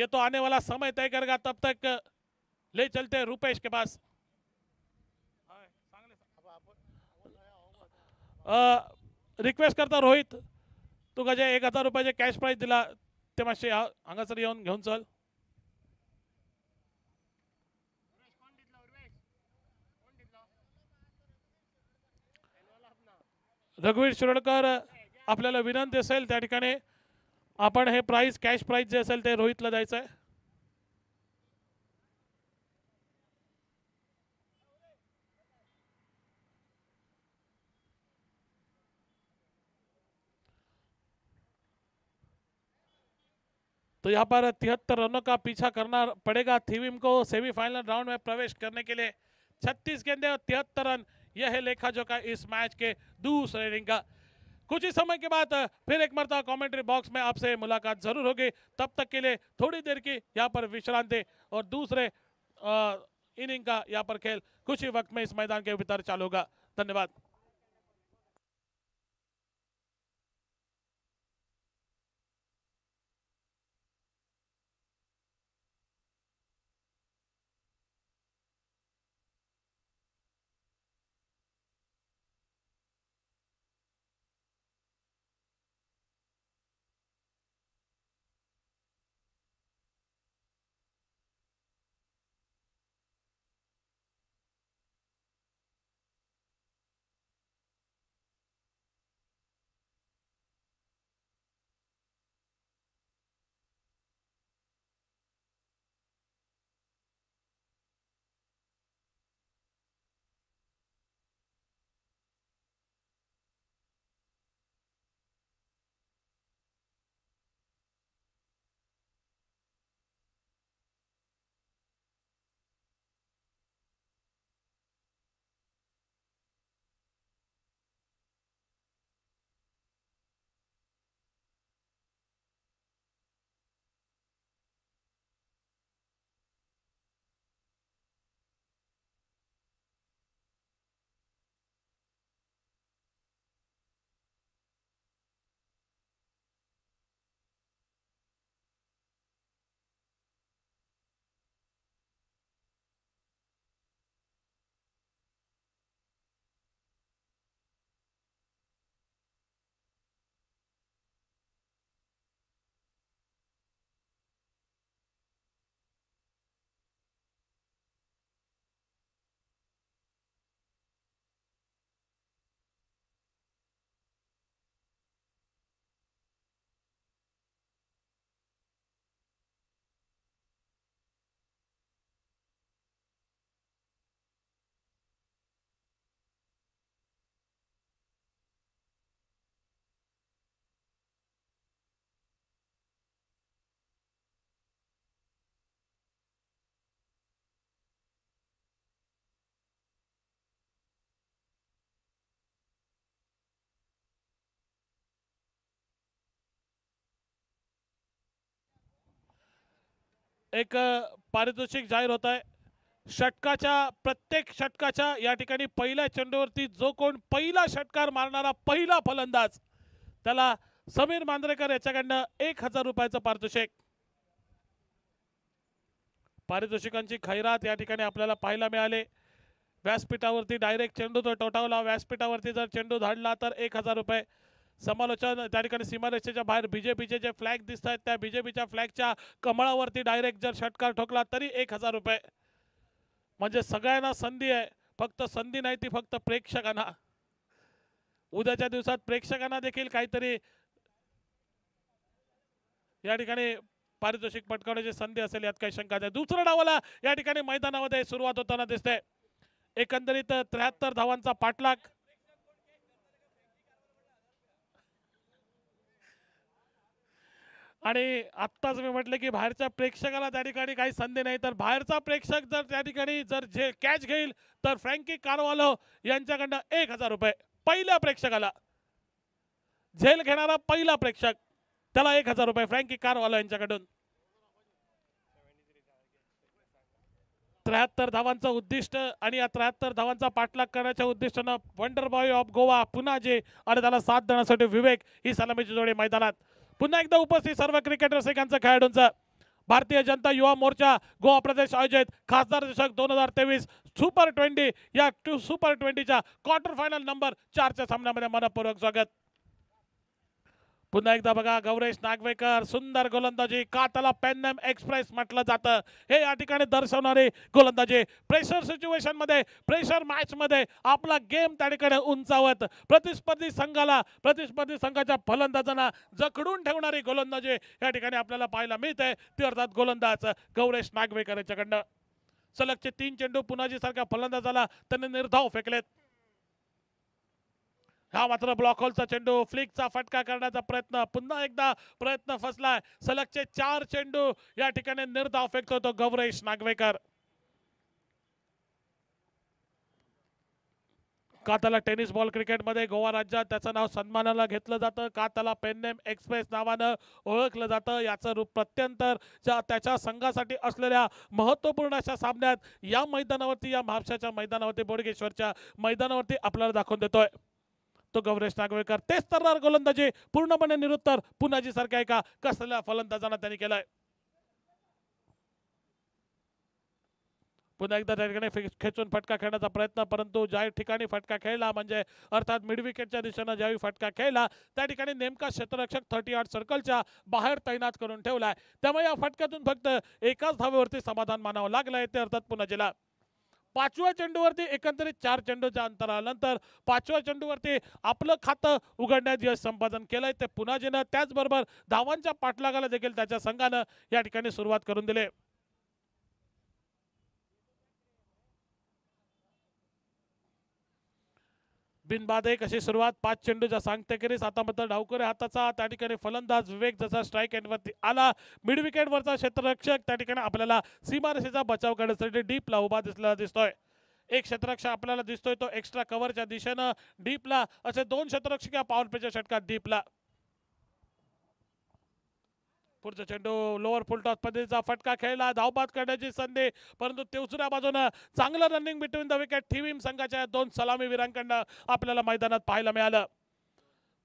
ये तो आने वाला समय तय करेगा तब तक ले चलते हैं रुपेश के पास। रिक्वेस्ट करता रोहित तू कजे एक हजार रुपयाचे कॅश प्राईज दिला ते मातशे हांगासर येऊन घेऊन चल. रघुवीर शिरोडकर आपल्याला विनंती असेल त्या ठिकाणी. हे प्राइस कॅश प्राइस जे ते रोहितला द्यायचं तो यहाँ पर तिहत्तर रनों का पीछा करना पड़ेगा थीविम को सेमीफाइनल राउंड में प्रवेश करने के लिए। छत्तीस गेंदे और तिहत्तर रन, यह है लेखा जोखा इस मैच के दूसरे इनिंग का। कुछ ही समय के बाद, फिर एक मरतबा कमेंट्री बॉक्स में आपसे मुलाकात ज़रूर होगी। तब तक के लिए थोड़ी देर की यहाँ पर विश्रांति और दूसरे इनिंग का यहाँ पर खेल कुछ ही वक्त में इस मैदान के भीतर चालू होगा। धन्यवाद। एक पारितोषिक जाहीर होत आहे. षटकाच्या प्रत्येक षटकाच्या या ठिकाणी पहिल्या चेंडूवरती जो कोण पहिला षटकार मारणारा पहिला फलंदाज त्याला समीर मांजरेकर याच्याकडनं एक हजार रुपयाचं पारितोषिक. पारितोषिकांची खैरात या ठिकाणी आपल्याला पाहायला मिळाले. व्यासपीठावरती डायरेक्ट चेंडू तो टोटावला. व्यासपीठावरती जर चेंडू धाडला तर एक हजार रुपये. समालोचन त्या ठिकाणी सीमारेषेच्या बाहेर बीजेपीचे जे फ्लॅग दिसत आहेत त्या बीजेपीच्या फ्लॅगच्या कमळावरती डायरेक्ट जर षटकार ठोकला तरी एक हजार रुपये. म्हणजे सगळ्यांना संधी आहे. फक्त संधी नाही ती फक्त प्रेक्षकांना. उद्याच्या दिवसात प्रेक्षकांना देखील काहीतरी या ठिकाणी पारितोषिक पटकावण्याची संधी असेल यात काही शंका नाही. दुसऱ्या डावाला या ठिकाणी मैदानामध्ये सुरुवात होताना दिसते एकंदरीत त्र्याहत्तर धावांचा पाठलाग. आणि आत्ताच मी म्हटलं की बाहेरच्या प्रेक्षकाला त्या ठिकाणी काही संधी नाही. तर बाहेरचा प्रेक्षक जर त्या ठिकाणी जर जे कॅच घेईल तर फ्रँकी कारवालो यांच्याकडनं एक हजार रुपये पहिल्या प्रेक्षकाला. झेल घेणारा पहिला प्रेक्षक त्याला एक हजार रुपये फ्रँकी कारवालो यांच्याकडून. त्र्याहत्तर धावांचं उद्दिष्ट आणि या त्र्याहत्तर धावांचा पाठलाग करण्याच्या उद्दिष्टानं वंडर बॉय ऑफ गोवा पुन्हा जे आणि त्याला साथ देण्यासाठी विवेक ही सलामीची जोडी मैदानात. पुन्हा एकदा उपस्थित सर्व क्रिकेट रसिकांचं खेळाडूंचा. भारतीय जनता युवा मोर्चा गोवा प्रदेश आयोजित खासदार दशक दोन हजार तेवीस सुपर ट्वेंटी या टू सुपर ट्वेंटीच्या क्वार्टर फायनल नंबर चारच्या सामन्यामध्ये मनपूर्वक स्वागत. पुन्हा एकदा बघा गौरेश नागवेकर सुंदर गोलंदाजी का त्याला पेन्नम एक्सप्रेस म्हटलं जातं. हे या ठिकाणी दर्शवणारी गोलंदाजी. प्रेशर सिच्युएशनमध्ये प्रेशर मॅच मध्ये आपला गेम त्या ठिकाणी उंचावत. प्रतिस्पर्धी संघाला प्रतिस्पर्धी संघाच्या फलंदाजांना जखडून ठेवणारी गोलंदाजी या ठिकाणी आपल्याला पाहायला मिळते. ती अर्थात गोलंदाज गौरेश नागवेकर यांच्याकडनं. सलगचे तीन चेंडू पुनाजी सारख्या फलंदाजाला त्यांनी निर्धाव फेकलेत. हा मात्र ब्लॉक होलचा चेंडू. फ्लिकचा फटका करण्याचा प्रयत्न. पुन्हा एकदा प्रयत्न फसलाय. सलगचे चार चेंडू या ठिकाणी निर्धाव फेकतो तो गौरेश नागवेकर. का त्याला टेनिस बॉल क्रिकेटमध्ये गोवा राज्यात त्याचं नाव सन्मानाला घेतलं जातं. का त्याला पेन्नेम एक्सप्रेस नावानं ओळखलं जातं. याचं रूप प्रत्यंतर ज्या त्याच्या संघासाठी असलेल्या महत्त्वपूर्ण अशा सामन्यात या मैदानावरती या महापशाच्या मैदानावरती बोडगेश्वरच्या मैदानावरती आपल्याला दाखवून देतोय. तो गौरेश नागवेकर. तेच तर गोलंदाजी. पूर्णपणे निरुत्तर पुन्हाजी सारख्या एका कसल्या फलंदाजांना त्यांनी केलाय? पुन्हा एकदा त्या ठिकाणी खेचून फटका खेळण्याचा प्रयत्न परंतु ज्या ठिकाणी फटका खेळला म्हणजे अर्थात मिडविकेटच्या दिशेनं ज्यावेळी फटका खेळला त्या ठिकाणी नेमका क्षेत्ररक्षक थर्टी आठ सर्कलच्या बाहेर तैनात करून ठेवलाय. त्यामुळे या फटक्यातून फक्त एकाच धावेवरती समाधान मानावं लागलंय. ते अर्थात पुन्हा पाचव्या चेंडूवरती एकंदरीत चार चेंडूच्या अंतरानंतर पाचव्या चेंडूवरती आपलं खातं उघडण्यात यश संपादन केलंय. ते पुनाजीनं त्याचबरोबर धावांच्या पाठलागाला देखील त्याच्या संघानं या ठिकाणी सुरुवात करून दिली. बिनबाद एक अशी सुरुवात? पाच चेंडूच्या सांगतेकरीस आता मात्र डावकरे हाताचा त्या ठिकाणी फलंदाज विवेक जसा स्ट्राईक एंडवरती आला. मिड विकेटवरचा क्षेत्ररक्षक त्या ठिकाणी आपल्याला सीमारेषेचा बचाव करण्यासाठी डीपला उभा दिसलेला दिसतोय. एक क्षेत्ररक्षक आपल्याला दिसतोय तो एक्स्ट्रा कव्हरच्या दिशेनं डीपला असे दोन क्षेत्ररक्षक या पॉवर प्लेच्या षटकात डीपला पुढचा चेंडू लोअर फुलटॉस पद्धतीचा फटका खेळला. धावबाद करण्याची संधी परंतु दुसऱ्या बाजूनं चांगलं running between the wicket Thivim संघाच्या दोन सलामीवीरांकडनं आपल्याला मैदानात पाहायला मिळालं.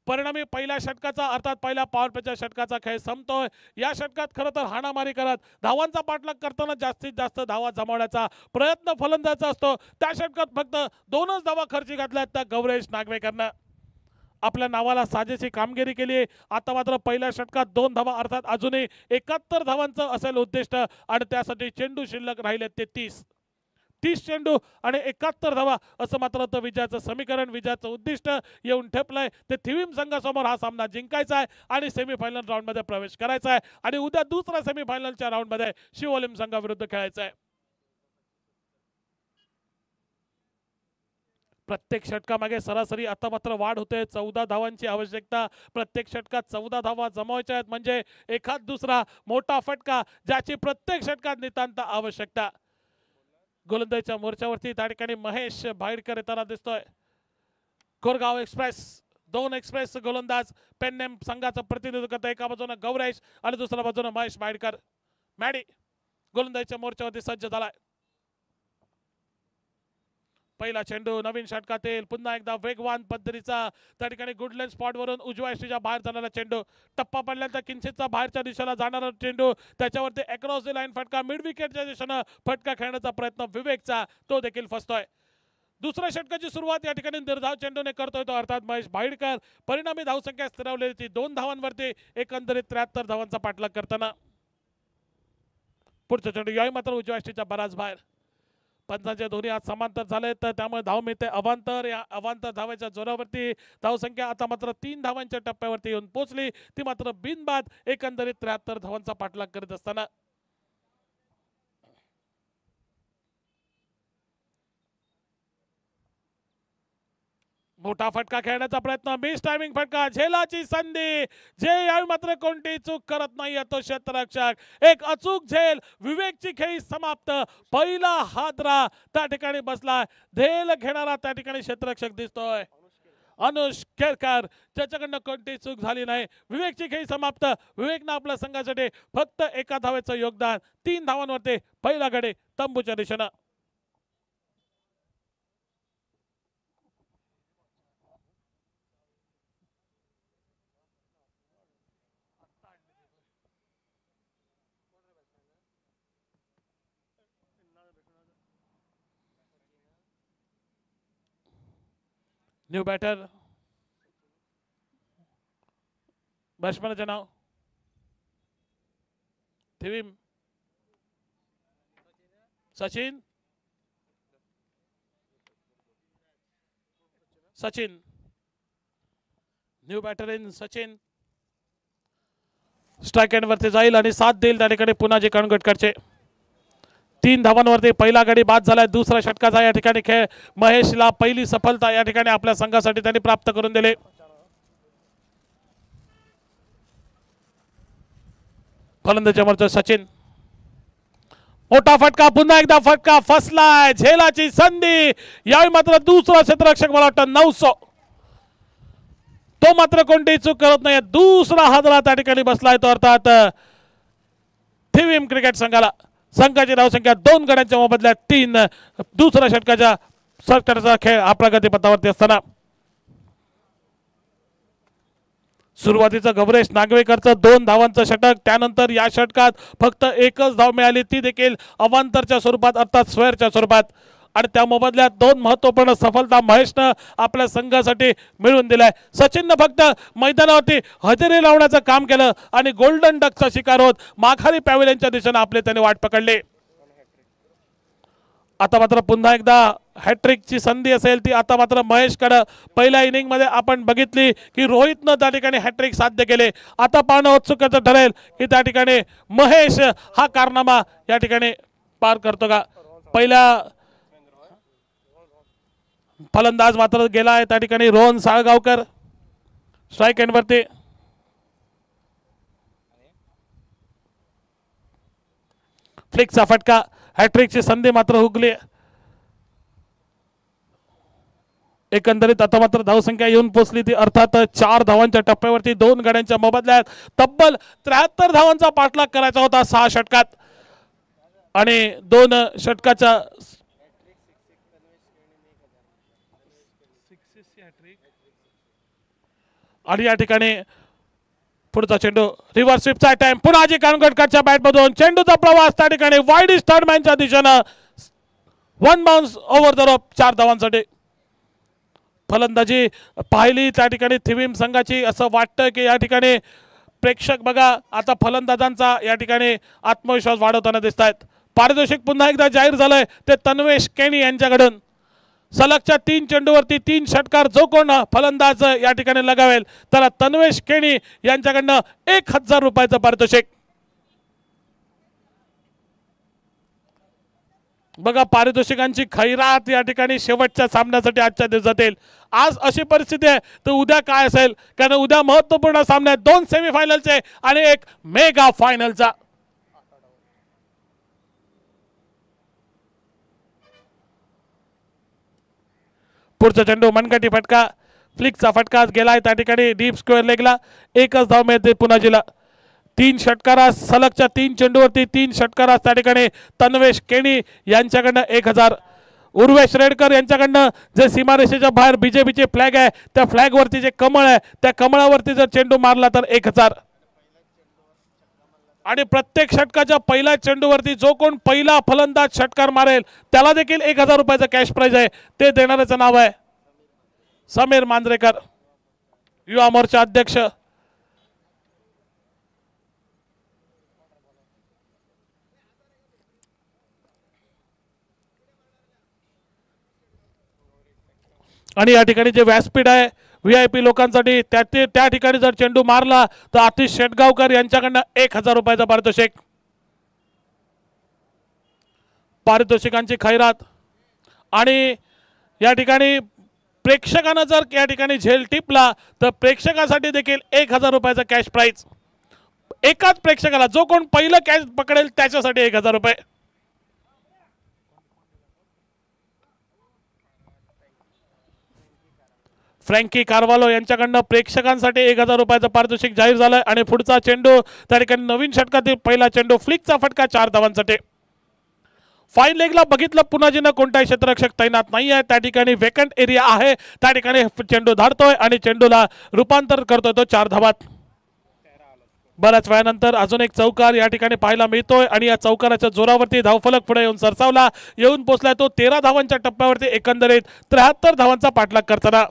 परिणामी पहिल्या षटकाचा अर्थात पहिल्या पॉवर षटकाचा खेळ संपतोय. या षटकात खरं तर हाणामारी करत धावांचा पाठलाग करताना जास्तीत जास्त धावा जमवण्याचा प्रयत्न फलंदाचा असतो. त्या षटकात फक्त दोनच धावा खर्ची घातल्या त्या गौरेश नागवेकरनं. आपल्या नावाला साजेशी कामगिरी केली आता मात्र पहिल्या षटकात दोन धावा अर्थात अजूनही एकाहत्तर धावांचं असेल उद्दिष्ट आणि त्यासाठी चेंडू शिल्लक राहिले ते तीस. तीस चेंडू आणि एकाहत्तर धावा असं मात्र तर विजयाचं समीकरण विजयाचं उद्दिष्ट येऊन ठेपलंय. ते थिवीम संघासमोर हा सामना जिंकायचा आहे आणि सेमीफायनल राऊंडमध्ये प्रवेश करायचा आहे. आणि उद्या दुसऱ्या सेमीफायनलच्या राऊंडमध्ये शिवोलिम संघाविरुद्ध खेळायचा आहे. प्रत्येक षटकामागे सरासरी आता मात्र वाढ होते. चौदा धावांची आवश्यकता प्रत्येक षटकात चौदा धावा जमवायच्या आहेत. म्हणजे एखाद दुसरा मोठा फटका ज्याची प्रत्येक षटकात नितांत आवश्यकता. गोलंदाजीच्या मोर्चावरती त्या ठिकाणी महेश भाईडकर येताना दिसतोय. कोरगाव एक्सप्रेस दोन एक्सप्रेस गोलंदाज पेन्नेम संघाचं प्रतिनिधित्व करतं एका बाजूनं गौरेश आणि दुसऱ्या बाजूनं महेश भाईडकर. मॅडी गोलंदाजीच्या मोर्चावरती सज्ज झालाय. पहिला चेंडू नवीन षटकातील पुन्हा एकदा वेगवान पद्धतीचा त्या ठिकाणी गुडलेन स्पॉटवरून उजव्या यष्टीच्या बाहेर जाणारा चेंडू. टप्पा पडल्यानंतर किंचितचा बाहेरच्या दिशेला जाणारा चेंडू. त्याच्यावरती अक्रॉस द लाईन फटका मिड विकेटच्या दिशेनं फटका खेळण्याचा प्रयत्न विवेकचा तो देखील फसतोय. दुसऱ्या षटकाची सुरुवात या ठिकाणी निर्धाव चेंडूने करतोय तो अर्थात महेश भाईडकर. परिणामी धावसंख्या स्थिरावली होती दोन धावांवरती एकंदरीत त्र्याहत्तर धावांचा पाठलाग करताना. पुढचा चेंडू याही मात्र उजव्या यष्टीच्या बराच बाहेर. पंचांच्या दोन्ही आज समांतर झाले तर त्यामुळे धाव मिळते अवांतर. या अवांतर धावाच्या जोरावरती धावसंख्या आता मात्र तीन धावांच्या टप्प्यावरती येऊन पोहोचली. ती मात्र बिनबाद एकंदरीत त्र्याहत्तर धावांचा पाठलाग करीत असताना मोठा फटका खेळण्याचा प्रयत्न. मिस टायमिंग फटका. झेलाची संधी. जे यावेळी मात्र कोणतीही चूक करत नाही तो क्षेत्ररक्षक. एक अचूक झेल. विवेकची खेळी समाप्त. पहिला हादरा त्या ठिकाणी बसला झेल घेणारा त्या ठिकाणी क्षेत्ररक्षक दिसतोय. अनुष केरकर ज्याच्याकडनं कोणतीही चूक झाली नाही. विवेकची खेळी समाप्त. विवेकनं आपल्या संघासाठी फक्त एका धावेचं योगदान. तीन धावांवरती पहिला गडे तंबूच्या दिशेनं. न्यू बॅटर बॅट्समॅनचं नाव Thivim Sachin Sachin new batter in Sachin strike वरती जाईल आणि साथ देईल. त्या ठिकाणी पुन्हा जे कणगटकडचे तीन धावांवरती पहिला गडी बाद झालाय. दुसरा षटकाचा या ठिकाणी खेळ महेशला पहिली सफलता या ठिकाणी आपल्या संघासाठी त्यांनी प्राप्त करून दिले. फलंदाजावरचं सचिन. मोठा फटका पुन्हा एकदा फटका फसलाय झेलाची संधी. यावेळी मात्र दुसरा क्षेत्ररक्षक मला वाटतं नऊसो तो मात्र कोणतीही चूक करत नाही दुसरा हादरा त्या ठिकाणी बसलाय तो अर्थात थिवीम क्रिकेट संघाला. संघाची धावसंख्या दोन गड्यांच्या मोबदल्यात तीन दुसऱ्या षटकाच्या षटकाचा खेळ हा प्रगतीपथावरती असताना. सुरुवातीचं घबरेश नागवेकरचं दोन धावांचं षटक त्यानंतर या षटकात फक्त एकच धाव मिळाली ती देखील अवांतरच्या स्वरूपात अर्थात स्वेअरच्या स्वरूपात. आणि त्या मोबदल्यात दोन महत्त्वपूर्ण सफलता महेशनं आपल्या संघासाठी मिळवून दिलाय. सचिननं फक्त मैदानावरती हजेरी लावण्याचं काम केलं आणि गोल्डन डकचा शिकार होत माघारी पॅव्हिलियनच्या दिशेनं आपले त्याने वाट पकडली. आता मात्र पुन्हा एकदा हॅट्रिकची संधी असेल ती आता मात्र महेशकडं. पहिल्या इनिंगमध्ये आपण बघितली की रोहितनं त्या ठिकाणी हॅट्रिक साध्य केले. आता पाहणं उत्सुकाचं ठरेल की त्या ठिकाणी महेश हा कारनामा या ठिकाणी पार करतो का? पहिल्या फलंदाज मात्र गेला आहे त्या ठिकाणी रोहन साळगावकर. स्ट्राईक एंडवरती फ्लिकचा फटका. हॅट्रिकची संधी मात्र हुकली. एकंदरीत आता मात्र धावसंख्या येऊन पोहोचली ती. अर्थात चार धावांच्या टप्प्यावरती दोन गाड्यांच्या मोबदल्यात तब्बल त्र्याहत्तर धावांचा पाठलाग करायचा होता. सहा षटकात. आणि दोन षटकाच्या आणि या ठिकाणी पुढचा चेंडू रिव्हर्स स्विपचा टाइम पुन्हा जी कानगडकरच्या बॅटमधून चेंडूचा प्रवास त्या ठिकाणी वाईड थर्डमॅनच्या दिशेनं one bounce over the rope चार धावांसाठी. फलंदाजी पाहिली त्या ठिकाणी थिवीम संघाची. असं वाटतं की या ठिकाणी प्रेक्षक बघा आता फलंदाजांचा या ठिकाणी आत्मविश्वास वाढवताना दिसत आहेत पारितोषिक पुन्हा एकदा जाहीर झालंय. ते तन्वेश केणी यांच्याकडून. सलगच्या तीन चेंडूवरती तीन षटकार जो कोण फलंदाज या ठिकाणी लगावेल. त्याला तन्वेश केणी यांच्याकडनं एक हजार रुपयाचं पारितोषिक. बघा पारितोषिकांची खैरात या ठिकाणी शेवटच्या सामन्यासाठी आजच्या दिवसात येईल. आज अशी परिस्थिती आहे तर उद्या काय असेल? कारण उद्या महत्त्वपूर्ण सामना आहेत. दोन सेमीफायनलचे आणि एक मेगा फायनलचा पुढचा चेंडू मनगटी फटका. फ्लिकचा फटका आज गेलाय त्या ठिकाणी. डीप स्क्वेअर लेगला एकच धाव मिळते पुन्हा जिला तीन षटकारा सलगच्या तीन चेंडूवरती तीन षटकारा त्या ठिकाणी. तन्वेश केणी यांच्याकडनं एक हजार. उर्वेश रेडकर यांच्याकडनं जे सीमारेषेच्या बाहेर बीजेपीचे फ्लॅग आहे त्या फ्लॅगवरती जे कमळ आहे त्या कमळावरती जर चेंडू मारला तर एक हजार. आणि प्रत्येक षटकाच्या पहिल्या चेंडूवरती जो कोण पहिला फलंदाज षटकार मारेल त्याला देखील एक हजार रुपयाचं कॅश प्राईज आहे. ते देणाऱ्याचं नाव आहे समीर मांजरेकर युवा मोर्चा अध्यक्ष. आणि या ठिकाणी जे व्यासपीठ आहे व्ही आय पी लोकांसाठी त्या ते- त्या ठिकाणी जर चेंडू मारला तर आतिश शेटगावकर यांच्याकडनं एक हजार रुपयाचा पारितोषिक. पारितोषिकांची खैरात. आणि या ठिकाणी प्रेक्षकानं जर या ठिकाणी झेल टिपला तर प्रेक्षकासाठी देखील एक हजार रुपयाचा कॅश प्राईज एकाच प्रेक्षकाला जो कोण पहिलं कॅश पकडेल त्याच्यासाठी एक हजार रुपये. फ्रँकी कारवालो यांच्याकडनं प्रेक्षकांसाठी एक हजार रुपयाचं पारितोषिक जाहीर झालं आणि पुढचा चेंडू त्या ठिकाणी नवीन षटकातील पहिला चेंडू फ्लिकचा फटका चार धावांसाठी फाईन लेगला बघितलं पुनाजीनं कोणताही क्षेत्ररक्षक तैनात नाही आहे त्या ठिकाणी वेकंट एरिया आहे. त्या ठिकाणी चेंडू धाडतोय आणि चेंडूला रूपांतर करतोय तो चार धावात. बऱ्याच वेळानंतर अजून एक चौकार या ठिकाणी पाहायला मिळतोय आणि या चौकाराच्या जोरावरती धावफलक पुढे येऊन सरसावला. येऊन पोचलाय तो तेरा धावांच्या टप्प्यावरती एकंदरीत त्र्याहत्तर धावांचा पाठलाग करताना.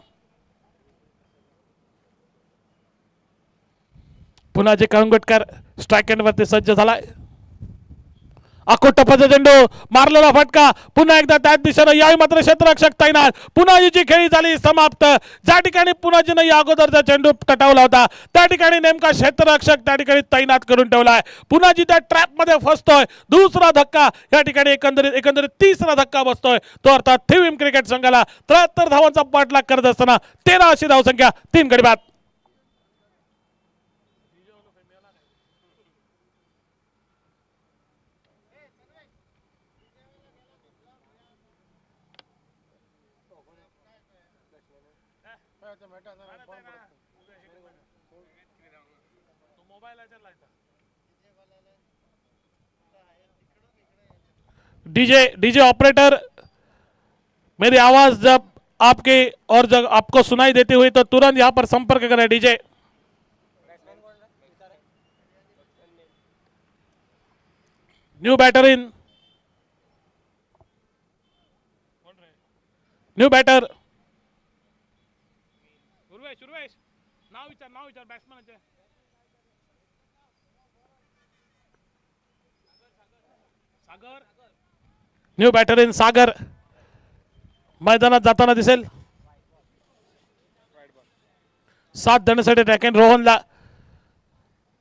पुन्हा जे कळंगटकर स्ट्राईक वरती सज्ज झालाय. अको टप्पाचा झेंडू मारलेला फटका. पुन्हा एकदा त्याच दिशेनं याही मात्र क्षेत्ररक्षक तैनात. पुन्हा जी खेळी झाली समाप्त. ज्या ठिकाणी पुन्हाजीनं या अगोदरचा चेंडू कटावला होता त्या ठिकाणी नेमका क्षेत्ररक्षक त्या ठिकाणी तैनात करून ठेवलाय. पुन्हाजी त्या ट्रॅपमध्ये फसतोय दुसरा धक्का. या ठिकाणी एकंदरीत एकंदरीत तिसरा धक्का बसतोय. तो अर्थात थिवीम क्रिकेट संघाला त्र्याहत्तर धावांचा पाठलाग करत असताना तेरा अशी धावसंख्या तीन गडी बाद. डीजे डीजे ऑपरेटर मेरी आवाज़ जब आपके और जब आपको सुनाई देती हुई तो तुरंत यहाँ पर संपर्क करें DJ. New batter in new batter Urvesh नाव विचार नाव विचार बॅट्समॅनचे सागर. न्यू बॅटर इन सागर. मैदानात जाताना दिसेल. सात धण्यासाठी टॅकेन रोहनला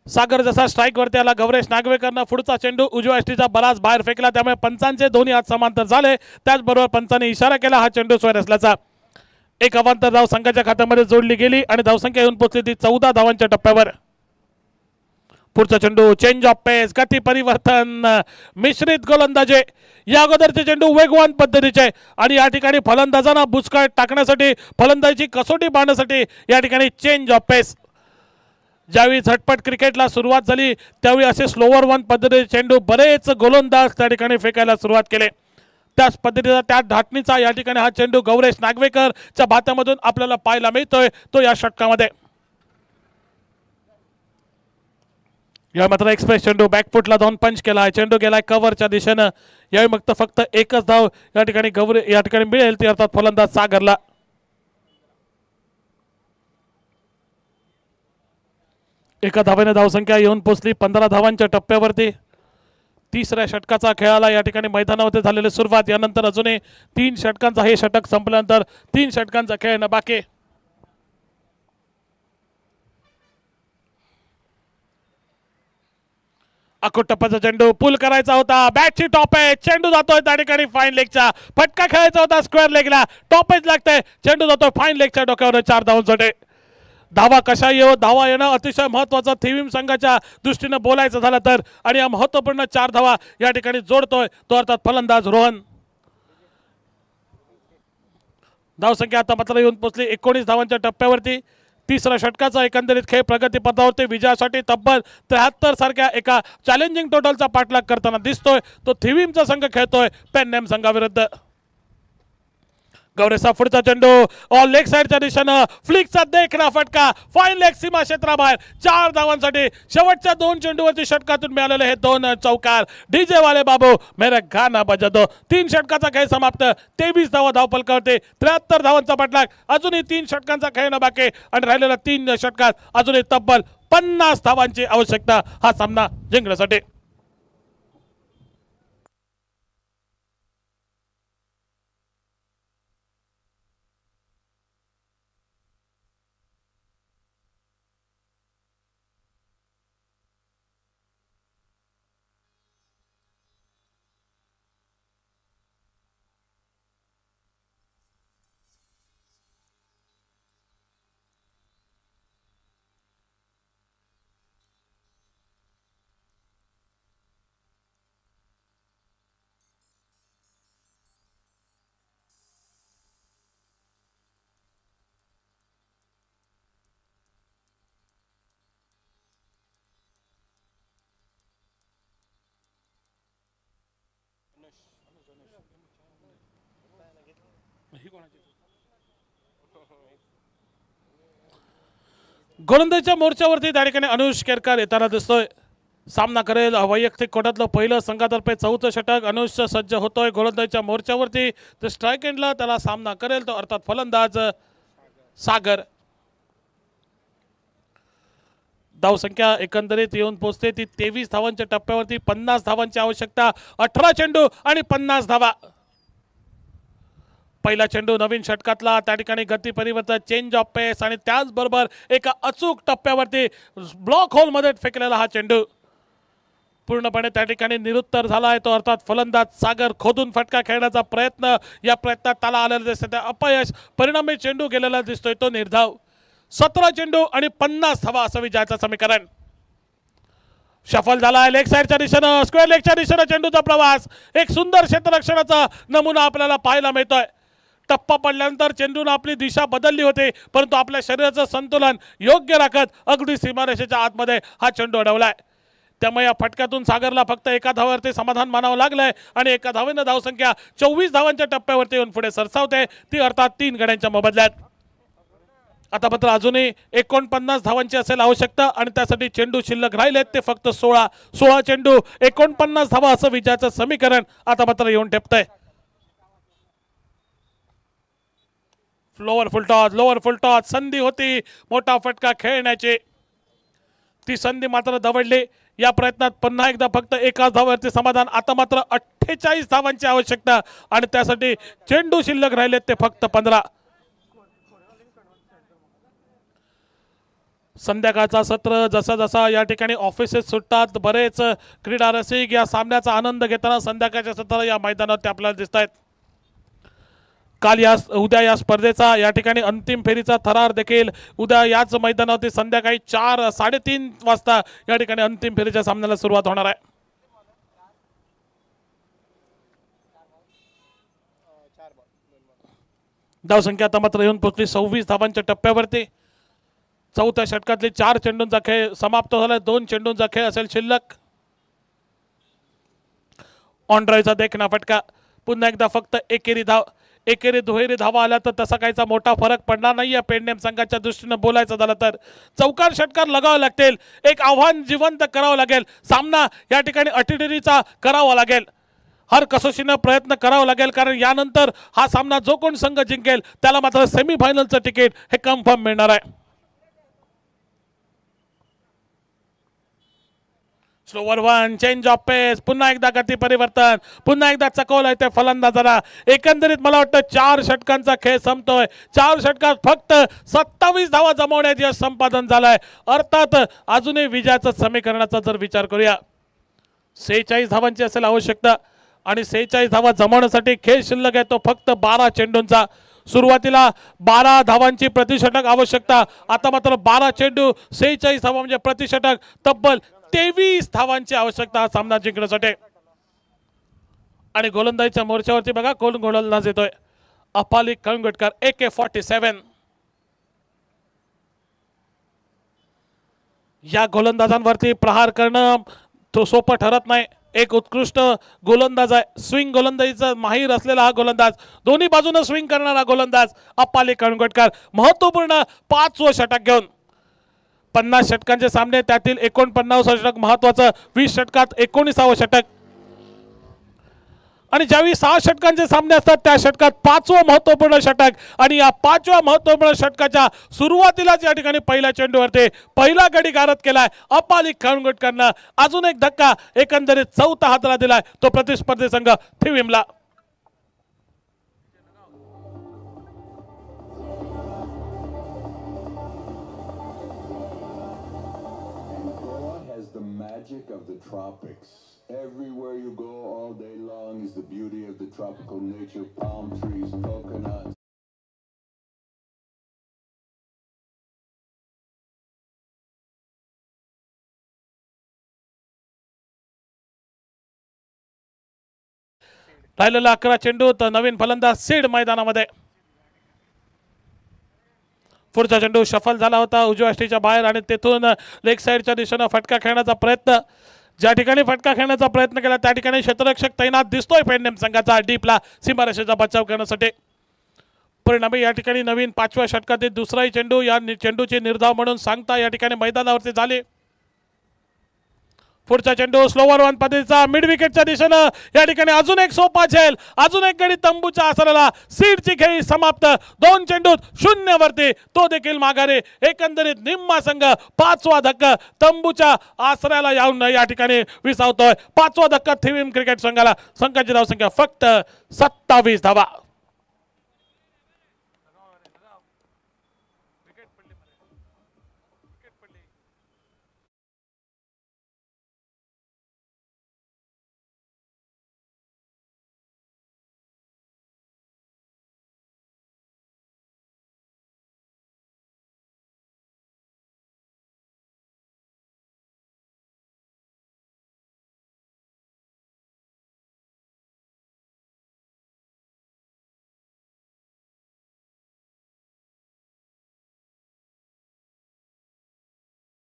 सागर जसा स्ट्राईक वरती आला गवरेश नागवेकरनं पुढचा चेंडू उजव्या एसटीचा बराच बाहेर फेकला त्यामुळे पंचांचे दोन्ही हात समांतर झाले. त्याचबरोबर पंचांनी इशारा केला हा चेंडू स्वयं असल्याचा एक अवांतर धाव संघाच्या खात्यामध्ये जोडली गेली आणि धावसंख्या येऊन पोहोचली ती चौदा धावांच्या टप्प्यावर. पुढचा चेंडू चेंज ऑफ पेस गती परिवर्तन मिश्रित गोलंदाजे. या अगोदरचे चेंडू वेगवान पद्धतीचे आणि या ठिकाणी फलंदाजांना बुचकाळ टाकण्यासाठी फलंदाजी कसोटी पाहण्यासाठी या ठिकाणी चेंज ऑफ पेस ज्यावेळी झटपट क्रिकेटला सुरुवात झाली त्यावेळी असे स्लोवर वन पद्धतीचे चेंडू बरेच गोलंदाज त्या ठिकाणी फेकायला सुरुवात केले. त्याच पद्धतीचा त्या धाटणीचा या ठिकाणी हा चेंडू गौरेश नागवेकरच्या भात्यामधून आपल्याला पाहायला मिळतोय. तो या षटकामध्ये. या मात्र एक्सप्रेस चेंडू बॅकफुटला जाऊन पंच केला आहे चेंडू गेलाय कव्हरच्या दिशेनं. यावेळी फक्त फक्त एकच धाव या ठिकाणी गौरे या ठिकाणी मिळेल. ती अर्थात फलंदाज सागरला. एका धावेने धावसंख्या येऊन पोचली. पंधरा धावांच्या टप्प्यावरती. तिसऱ्या षटकाचा खेळाला या ठिकाणी मैदानामध्ये झालेली सुरुवात. यानंतर अजूनही तीन षटकांचा हे षटक संपल्यानंतर तीन षटकांचा खेळ न बाकी अकोट टप्प्याचा चेंडू पुल करायचा होता. बॅटची टॉप आहे. चेंडू जातोय त्या ठिकाणी फाईन लेगचा फटका खेळायचा होता स्क्वेअर लेगला टॉपेज लागतंय. चेंडू जातोय फाईन लेगच्या डोक्यावर चार धावांसाठी धावा कशा येऊ हो, धावा येणं अतिशय महत्वाचं थिविम संघाच्या दृष्टीनं बोलायचं झालं तर आणि या महत्त्वपूर्ण चार धावा या ठिकाणी जोडतोय तो अर्थात फलंदाज रोहन. धावसंख्या आता मात्र येऊन पोचली एकोणीस धावांच्या टप्प्यावरती. तिसरा षटकाचा एकंदरीत खेळ प्रगतीपथावरती विजयासाठी तब्बल त्र्याहत्तर सारख्या एका चॅलेंजिंग टोटलचा पाठलाग करताना दिसतोय. तो थिवीमचा संघ खेळतोय पेन्नेम संघाविरुद्ध. गौरेसा पुढचा चेंडू ऑल लेग साईडच्या दिशेनं फ्लिकचा देखना फटका. फाईन लेग सीमा क्षेत्राबाहेर. चार धावांसाठी शेवटच्या दोन चेंडूवरती षटकातून मिळालेले हे दोन चौकार. डीजे वाले बाबू मेरे गाना बजातो. तीन षटकाचा खेळ समाप्त. तेवीस धावा धावपलकावरती त्र्याहत्तर धावांचा पाठलाग अजूनही तीन षटकांचा खेळ न बाकी. आणि राहिलेल्या तीन षटकात अजूनही तब्बल पन्नास धावांची आवश्यकता हा सामना जिंकण्यासाठी. गोलंदाजीच्या मोर्चावरती त्या ठिकाणी अनुष केरकर येताना दिसतोय. सामना करेल. वैयक्तिक कोटातलं पहिलं संघातर्फे चौथं षटक. अनुष सज्ज होतोय गोलंदाजीच्या मोर्चावरती. तर स्ट्राईक एंडला त्याला सामना करेल. तो अर्थात फलंदाज सागर. धावसंख्या एकंदरीत येऊन पोहोचते. ती तेवीस धावांच्या टप्प्यावरती पन्नास धावांची आवश्यकता. अठरा चेंडू आणि पन्नास धावा. पहिला चेंडू नवीन षटकातला त्या ठिकाणी गती परिवर्तन चेंज ऑफ पेस आणि त्याचबरोबर एका अचूक टप्प्यावरती ब्लॉक होलमध्ये फेकलेला हा चेंडू. पूर्णपणे त्या ठिकाणी निरुत्तर झाला आहे तो अर्थात फलंदाज सागर खोदून फटका खेळण्याचा प्रयत्न या प्रयत्नात त्याला आलेला दिसतोय. त्या अपयश परिणामी चेंडू गेलेला दिसतोय तो निर्धाव. सतरा चेंडू आणि पन्नास हवा असं विजयाचं समीकरण. सफल झाला लेग साईडच्या दिशेनं स्क्वेअर लेगच्या दिशेनं चेंडूचा प्रवास. एक सुंदर क्षेत्ररक्षणाचा नमुना आपल्याला पाहायला मिळतोय. टप्पा पडल्यानंतर चेंडून आपली दिशा बदलली होती परंतु आपल्या शरीराचं संतुलन योग्य राखत अगदी सीमारेषेच्या आतमध्ये हा चेंडू अडवलाय. त्यामुळे या फटक्यातून सागरला फक्त एका धावावरती समाधान मानावं लागलंय आणि एका धावेनं धावसंख्या चोवीस धावांच्या टप्प्यावरती येऊन पुढे सरसावते. ती अर्थात तीन गड्यांच्या मोबदल्यात. आता मात्र अजूनही एकोणपन्नास धावांची असेल आवश्यकता आणि त्यासाठी चेंडू शिल्लक राहिलेत ते फक्त सोळा सोळा चेंडू. एकोणपन्नास धावा असं विजयाचं समीकरण आता मात्र येऊन ठेपतंय. Lower full toss lower full toss संधी होती. मोठा फटका खेळण्याची. ती संधी मात्र दवडली. या प्रयत्नात पुन्हा एकदा फक्त एकाच धावावरती समाधान. आता मात्र अठ्ठेचाळीस धावांची आवश्यकता. आणि त्यासाठी चेंडू शिल्लक राहिलेत ते फक्त पंधरा. संध्याकाळचा सत्र जसा जसा या ठिकाणी ऑफिसेस सुटतात बरेच क्रीडा रसिक या सामन्याचा आनंद घेताना संध्याकाळच्या सत्र या मैदानावरती आपल्याला दिसत आहेत काल या उद्या या स्पर्धेचा या ठिकाणी अंतिम फेरीचा थरार देखील. उद्या याच मैदानावरती संध्याकाळी चार साडेतीन वाजता या ठिकाणी अंतिम फेरीच्या सामन्याला सुरुवात होणार आहे. धावसंख्या आता मात्र येऊन पोहोचली सव्वीस धावांच्या टप्प्यावरती. चौथ्या षटकातले चार चेंडूंचा खेळ समाप्त झाला. दोन चेंडूंचा खेळ असेल शिल्लक. ऑनड्रॉयचा देखना फटका. पुन्हा एकदा फक्त एकेरी धाव. एकेरी दुहेरी धावा आल्या तर तसा काहीचा मोठा फरक पडणार नाही या पेडनेम संघाच्या दृष्टीनं बोलायचं झालं तर. चौकार षटकार लगावं लागतील. एक आव्हान जिवंत करावं लागेल. सामना या ठिकाणी अटीटरीचा करावा लागेल. हर कसोशीनं प्रयत्न करावा लागेल कारण यानंतर हा सामना जो कोण संघ जिंकेल त्याला मात्र सेमीफायनलचं तिकीट हे कन्फर्म मिळणार आहे. Slower one change of pace पुन्हा एकदा गती परिवर्तन. पुन्हा एकदा चकवलंय ते फलंदाजाला एकंदरीत मला वाटतं चार षटकांचा खेळ संपतोय. चार षटकात फक्त सत्तावीस धावा जमवण्यात यश संपादन झालंय. अर्थात अजूनही विजयाचं समीकरणाचा जर विचार करूया. सेहेचाळीस धावांची असेल आवश्यकता. आणि सेहेचाळीस धावा जमवण्यासाठी खेळ शिल्लक आहे तो फक्त बारा चेंडूंचा. सुरुवातीला बारा धावांची प्रतिषटक आवश्यकता. आता मात्र बारा चेंडू सेहेचाळीस धावा म्हणजे प्रतिषटक. तब्बल तेवीस धावांची आवश्यकता हा सामना जिंकण्यासाठी. आणि गोलंदाजीच्या मोर्चावरती बघा कोण गोलंदाज येतोय? अपाली कळंगटकर ए के फॉर्टी सेव्हन या गोलंदाजांवरती प्रहार करणं तो सोपं ठरत नाही. एक उत्कृष्ट गोलंदाज आहे. स्विंग गोलंदाजीचा माहीर असलेला हा गोलंदाज. दोन्ही बाजूनं स्विंग करणारा गोलंदाज अप्पाली कणगोटकर महत्त्वपूर्ण पाचवं षटक घेऊन. पन्नास षटकांचे सामने त्यातील एकोणपन्नास षटक महत्वाचं वीस षटकात एकोणीसावं षटक. आणि ज्यावेळी सहा षटकांचे सामने असतात त्या षटकात पाचवं महत्त्वपूर्ण षटक. आणि या पाचव्या महत्त्वपूर्ण षटकाच्या सुरुवातीलाच या ठिकाणी पहिल्या चेंडूवरती पहिला गडी गारद केलाय अपाली कणगोटकरनं अजून एक धक्का एकंदरीत चौथा हाताला दिलाय तो प्रतिस्पर्धी संघ थिविमला tropics. Everywhere you go all day long is the beauty of the tropical nature, palm trees, coconuts. राहिलेला अकरा चेंडू तर नवीन फलंदाज सीड मैदानामध्ये पुढचा चेंडू शफल झाला होता उजव्या अष्टीच्या बाहेर आणि तेथून लेग साईडच्या दिशेनं फटका खेळण्याचा प्रयत्न ज्या ठिकाणी फटका खेळण्याचा प्रयत्न केला त्या ठिकाणी क्षेत्ररक्षक तैनात दिसतोय पेंडेम संघाचा. डीपला सीमारेषेचा बचाव करण्यासाठी. परिणामी या ठिकाणी नवीन पाचव्या षटकातील दुसराही चेंडू या नि- चेंडूची निर्धाव म्हणून सांगता या ठिकाणी मैदानावरती झाली. पुढचा चेंडू स्लोवर वन पद्धतीचा मिड विकेटच्या दिशेनं या ठिकाणी अजून एक सोपा झेल अजून एक गडी तंबूच्या आसराला सीडची खेळी समाप्त. दोन चेंडूत शून्यवरती तो देखील माघारी. एकंदरीत निम्मा संघ पाचवा धक्का तंबूच्या आसऱ्याला येऊन या ठिकाणी विसावतोय. पाचवा धक्का थिवीम क्रिकेट संघाला. संघाची धावसंख्या फक्त सत्तावीस धावा.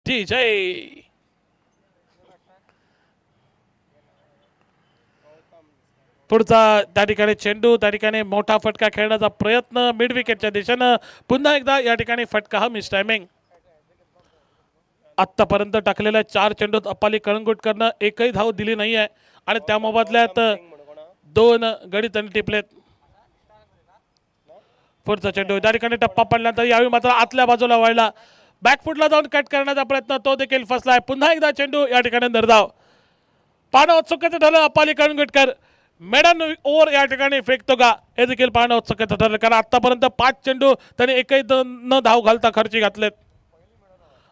जी जय पुढचा त्या ठिकाणी चेंडू त्या ठिकाणी मोठा फटका खेळण्याचा प्रयत्न मिड विकेटच्या दिशेनं. पुन्हा एकदा या ठिकाणी फटका हा मिस टायमिंग आत्तापर्यंत टाकलेल्या चार चेंडूत अप्पाली कळंगुटकरनं एकही धाव दिली नाही आहे आणि त्या मोबदल्यात दोन गडी त्यांनी टिपलेत. पुढचा चेंडू त्या ठिकाणी टप्पा पडल्यानंतर यावेळी मात्र आतल्या बाजूला वळला. बॅकफुटला जाऊन कट करण्याचा प्रयत्न तो देखील फसलाय. पुन्हा एकदा चेंडू या ठिकाणी निर्धाव. पाहणं उत्सुकतेचं ठरलं अपाली कणगटकर मेडन ओव्हर या ठिकाणी फेकतो का? हे देखील पाहणं उत्सुकतेचं ठरलं कारण आतापर्यंत पाच चेंडू त्यांनी एकही न धाव घालता खर्ची घातलेत.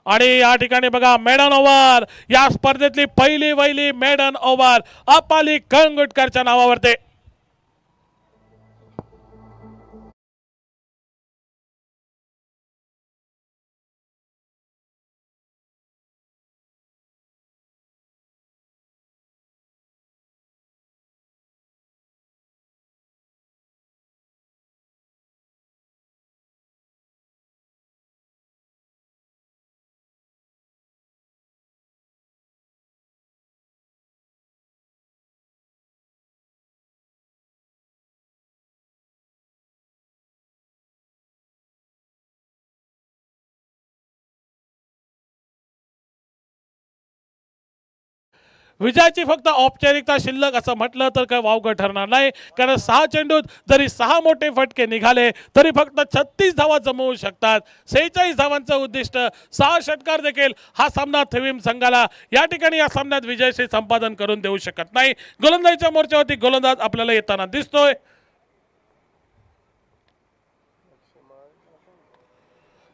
आणि या ठिकाणी बघा मेडन ओव्हर. या स्पर्धेतली पहिली वहिली मेडन ओव्हर अपाली कणगुटकरच्या नावावरती. विजयाची फक्त औपचारिकता शिल्लक असं म्हटलं तर काय वावगं ठरणार नाही. कारण सहा चेंडूत जरी सहा मोठे फटके निघाले तरी फक्त छत्तीस धावा जमवू शकतात. सेहेचाळीस धावांचं उद्दिष्ट सहा षटकार देखील हा सामना थेवीम संघाला या ठिकाणी या सामन्यात विजयशी संपादन करून देऊ शकत नाही. गोलंदाजीच्या मोर्चावरती गोलंदाज आपल्याला येताना दिसतोय.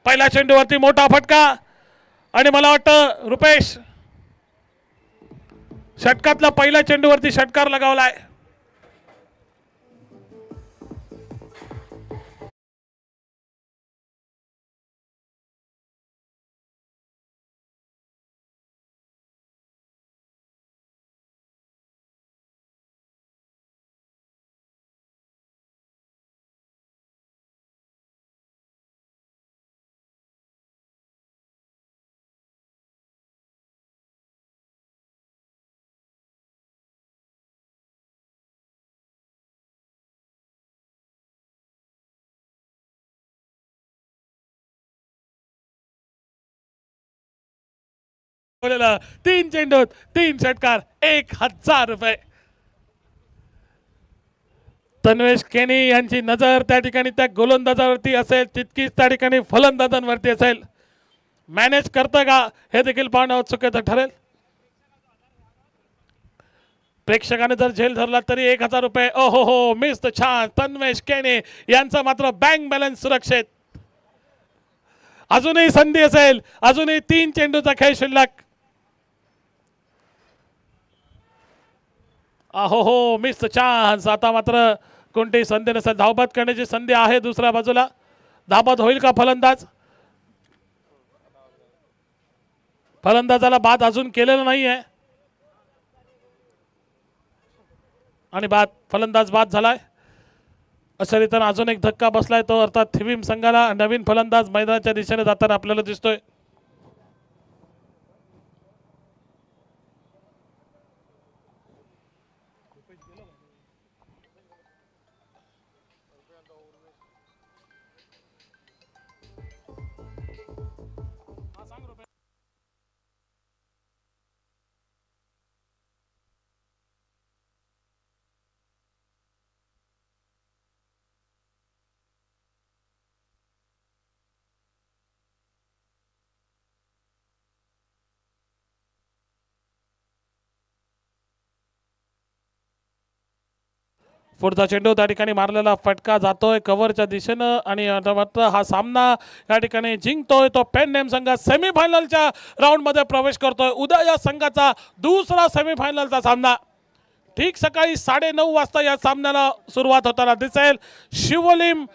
पहिल्या चेंडूवरती मोठा फटका. आणि मला वाटतं रुपेश षटकातला पहिला चेंडूवरती षटकार लगावला आहे तीन चेंडूत तीन षटकार एक हजार रुपये. तन्वेश केनी यांची नजर त्या ठिकाणी त्या गोलंदाजावरती असेल तितकीच त्या ठिकाणी फलंदाजांवरती असेल. मॅनेज करतं का हे देखील पाहणं उत्सुकतेचं ठरेल. प्रेक्षकाने जर झेल धरला तरी एक हजार रुपये. ओहो हो मिस छान तन्वेश केणे यांचा मात्र बँक बॅलन्स सुरक्षित. अजूनही संधी असेल अजूनही तीन चेंडूचा खेळ शिल्लक. अहो हो मिस चान्स आता मात्र कोणतीही संधी नसेल धावबाद करण्याची संधी आहे दुसऱ्या बाजूला. धावबाद होईल का फलंदाज? फलंदाजाला बाद अजून केलेलं नाही आहे आणि बाद फलंदाज बाद झालाय. अशा रीतीनं अजून एक धक्का बसलाय तो अर्थात थिविम संघाला. नवीन फलंदाज मैदानाच्या दिशेने जाताना आपल्याला दिसतोय. पुढचा चेंडू त्या ठिकाणी मारलेला फटका जातोय कव्हरच्या दिशेनं आणि मात्र हा सामना या ठिकाणी जिंकतोय. तो पेन नेम संघ सेमीफायनलच्या राऊंडमध्ये प्रवेश करतोय. उद्या या संघाचा दुसरा सेमीफायनलचा सामना. ठीक सकाळी साडेनऊ वाजता या सामन्याला सुरुवात होताना दिसेल. शिवलिम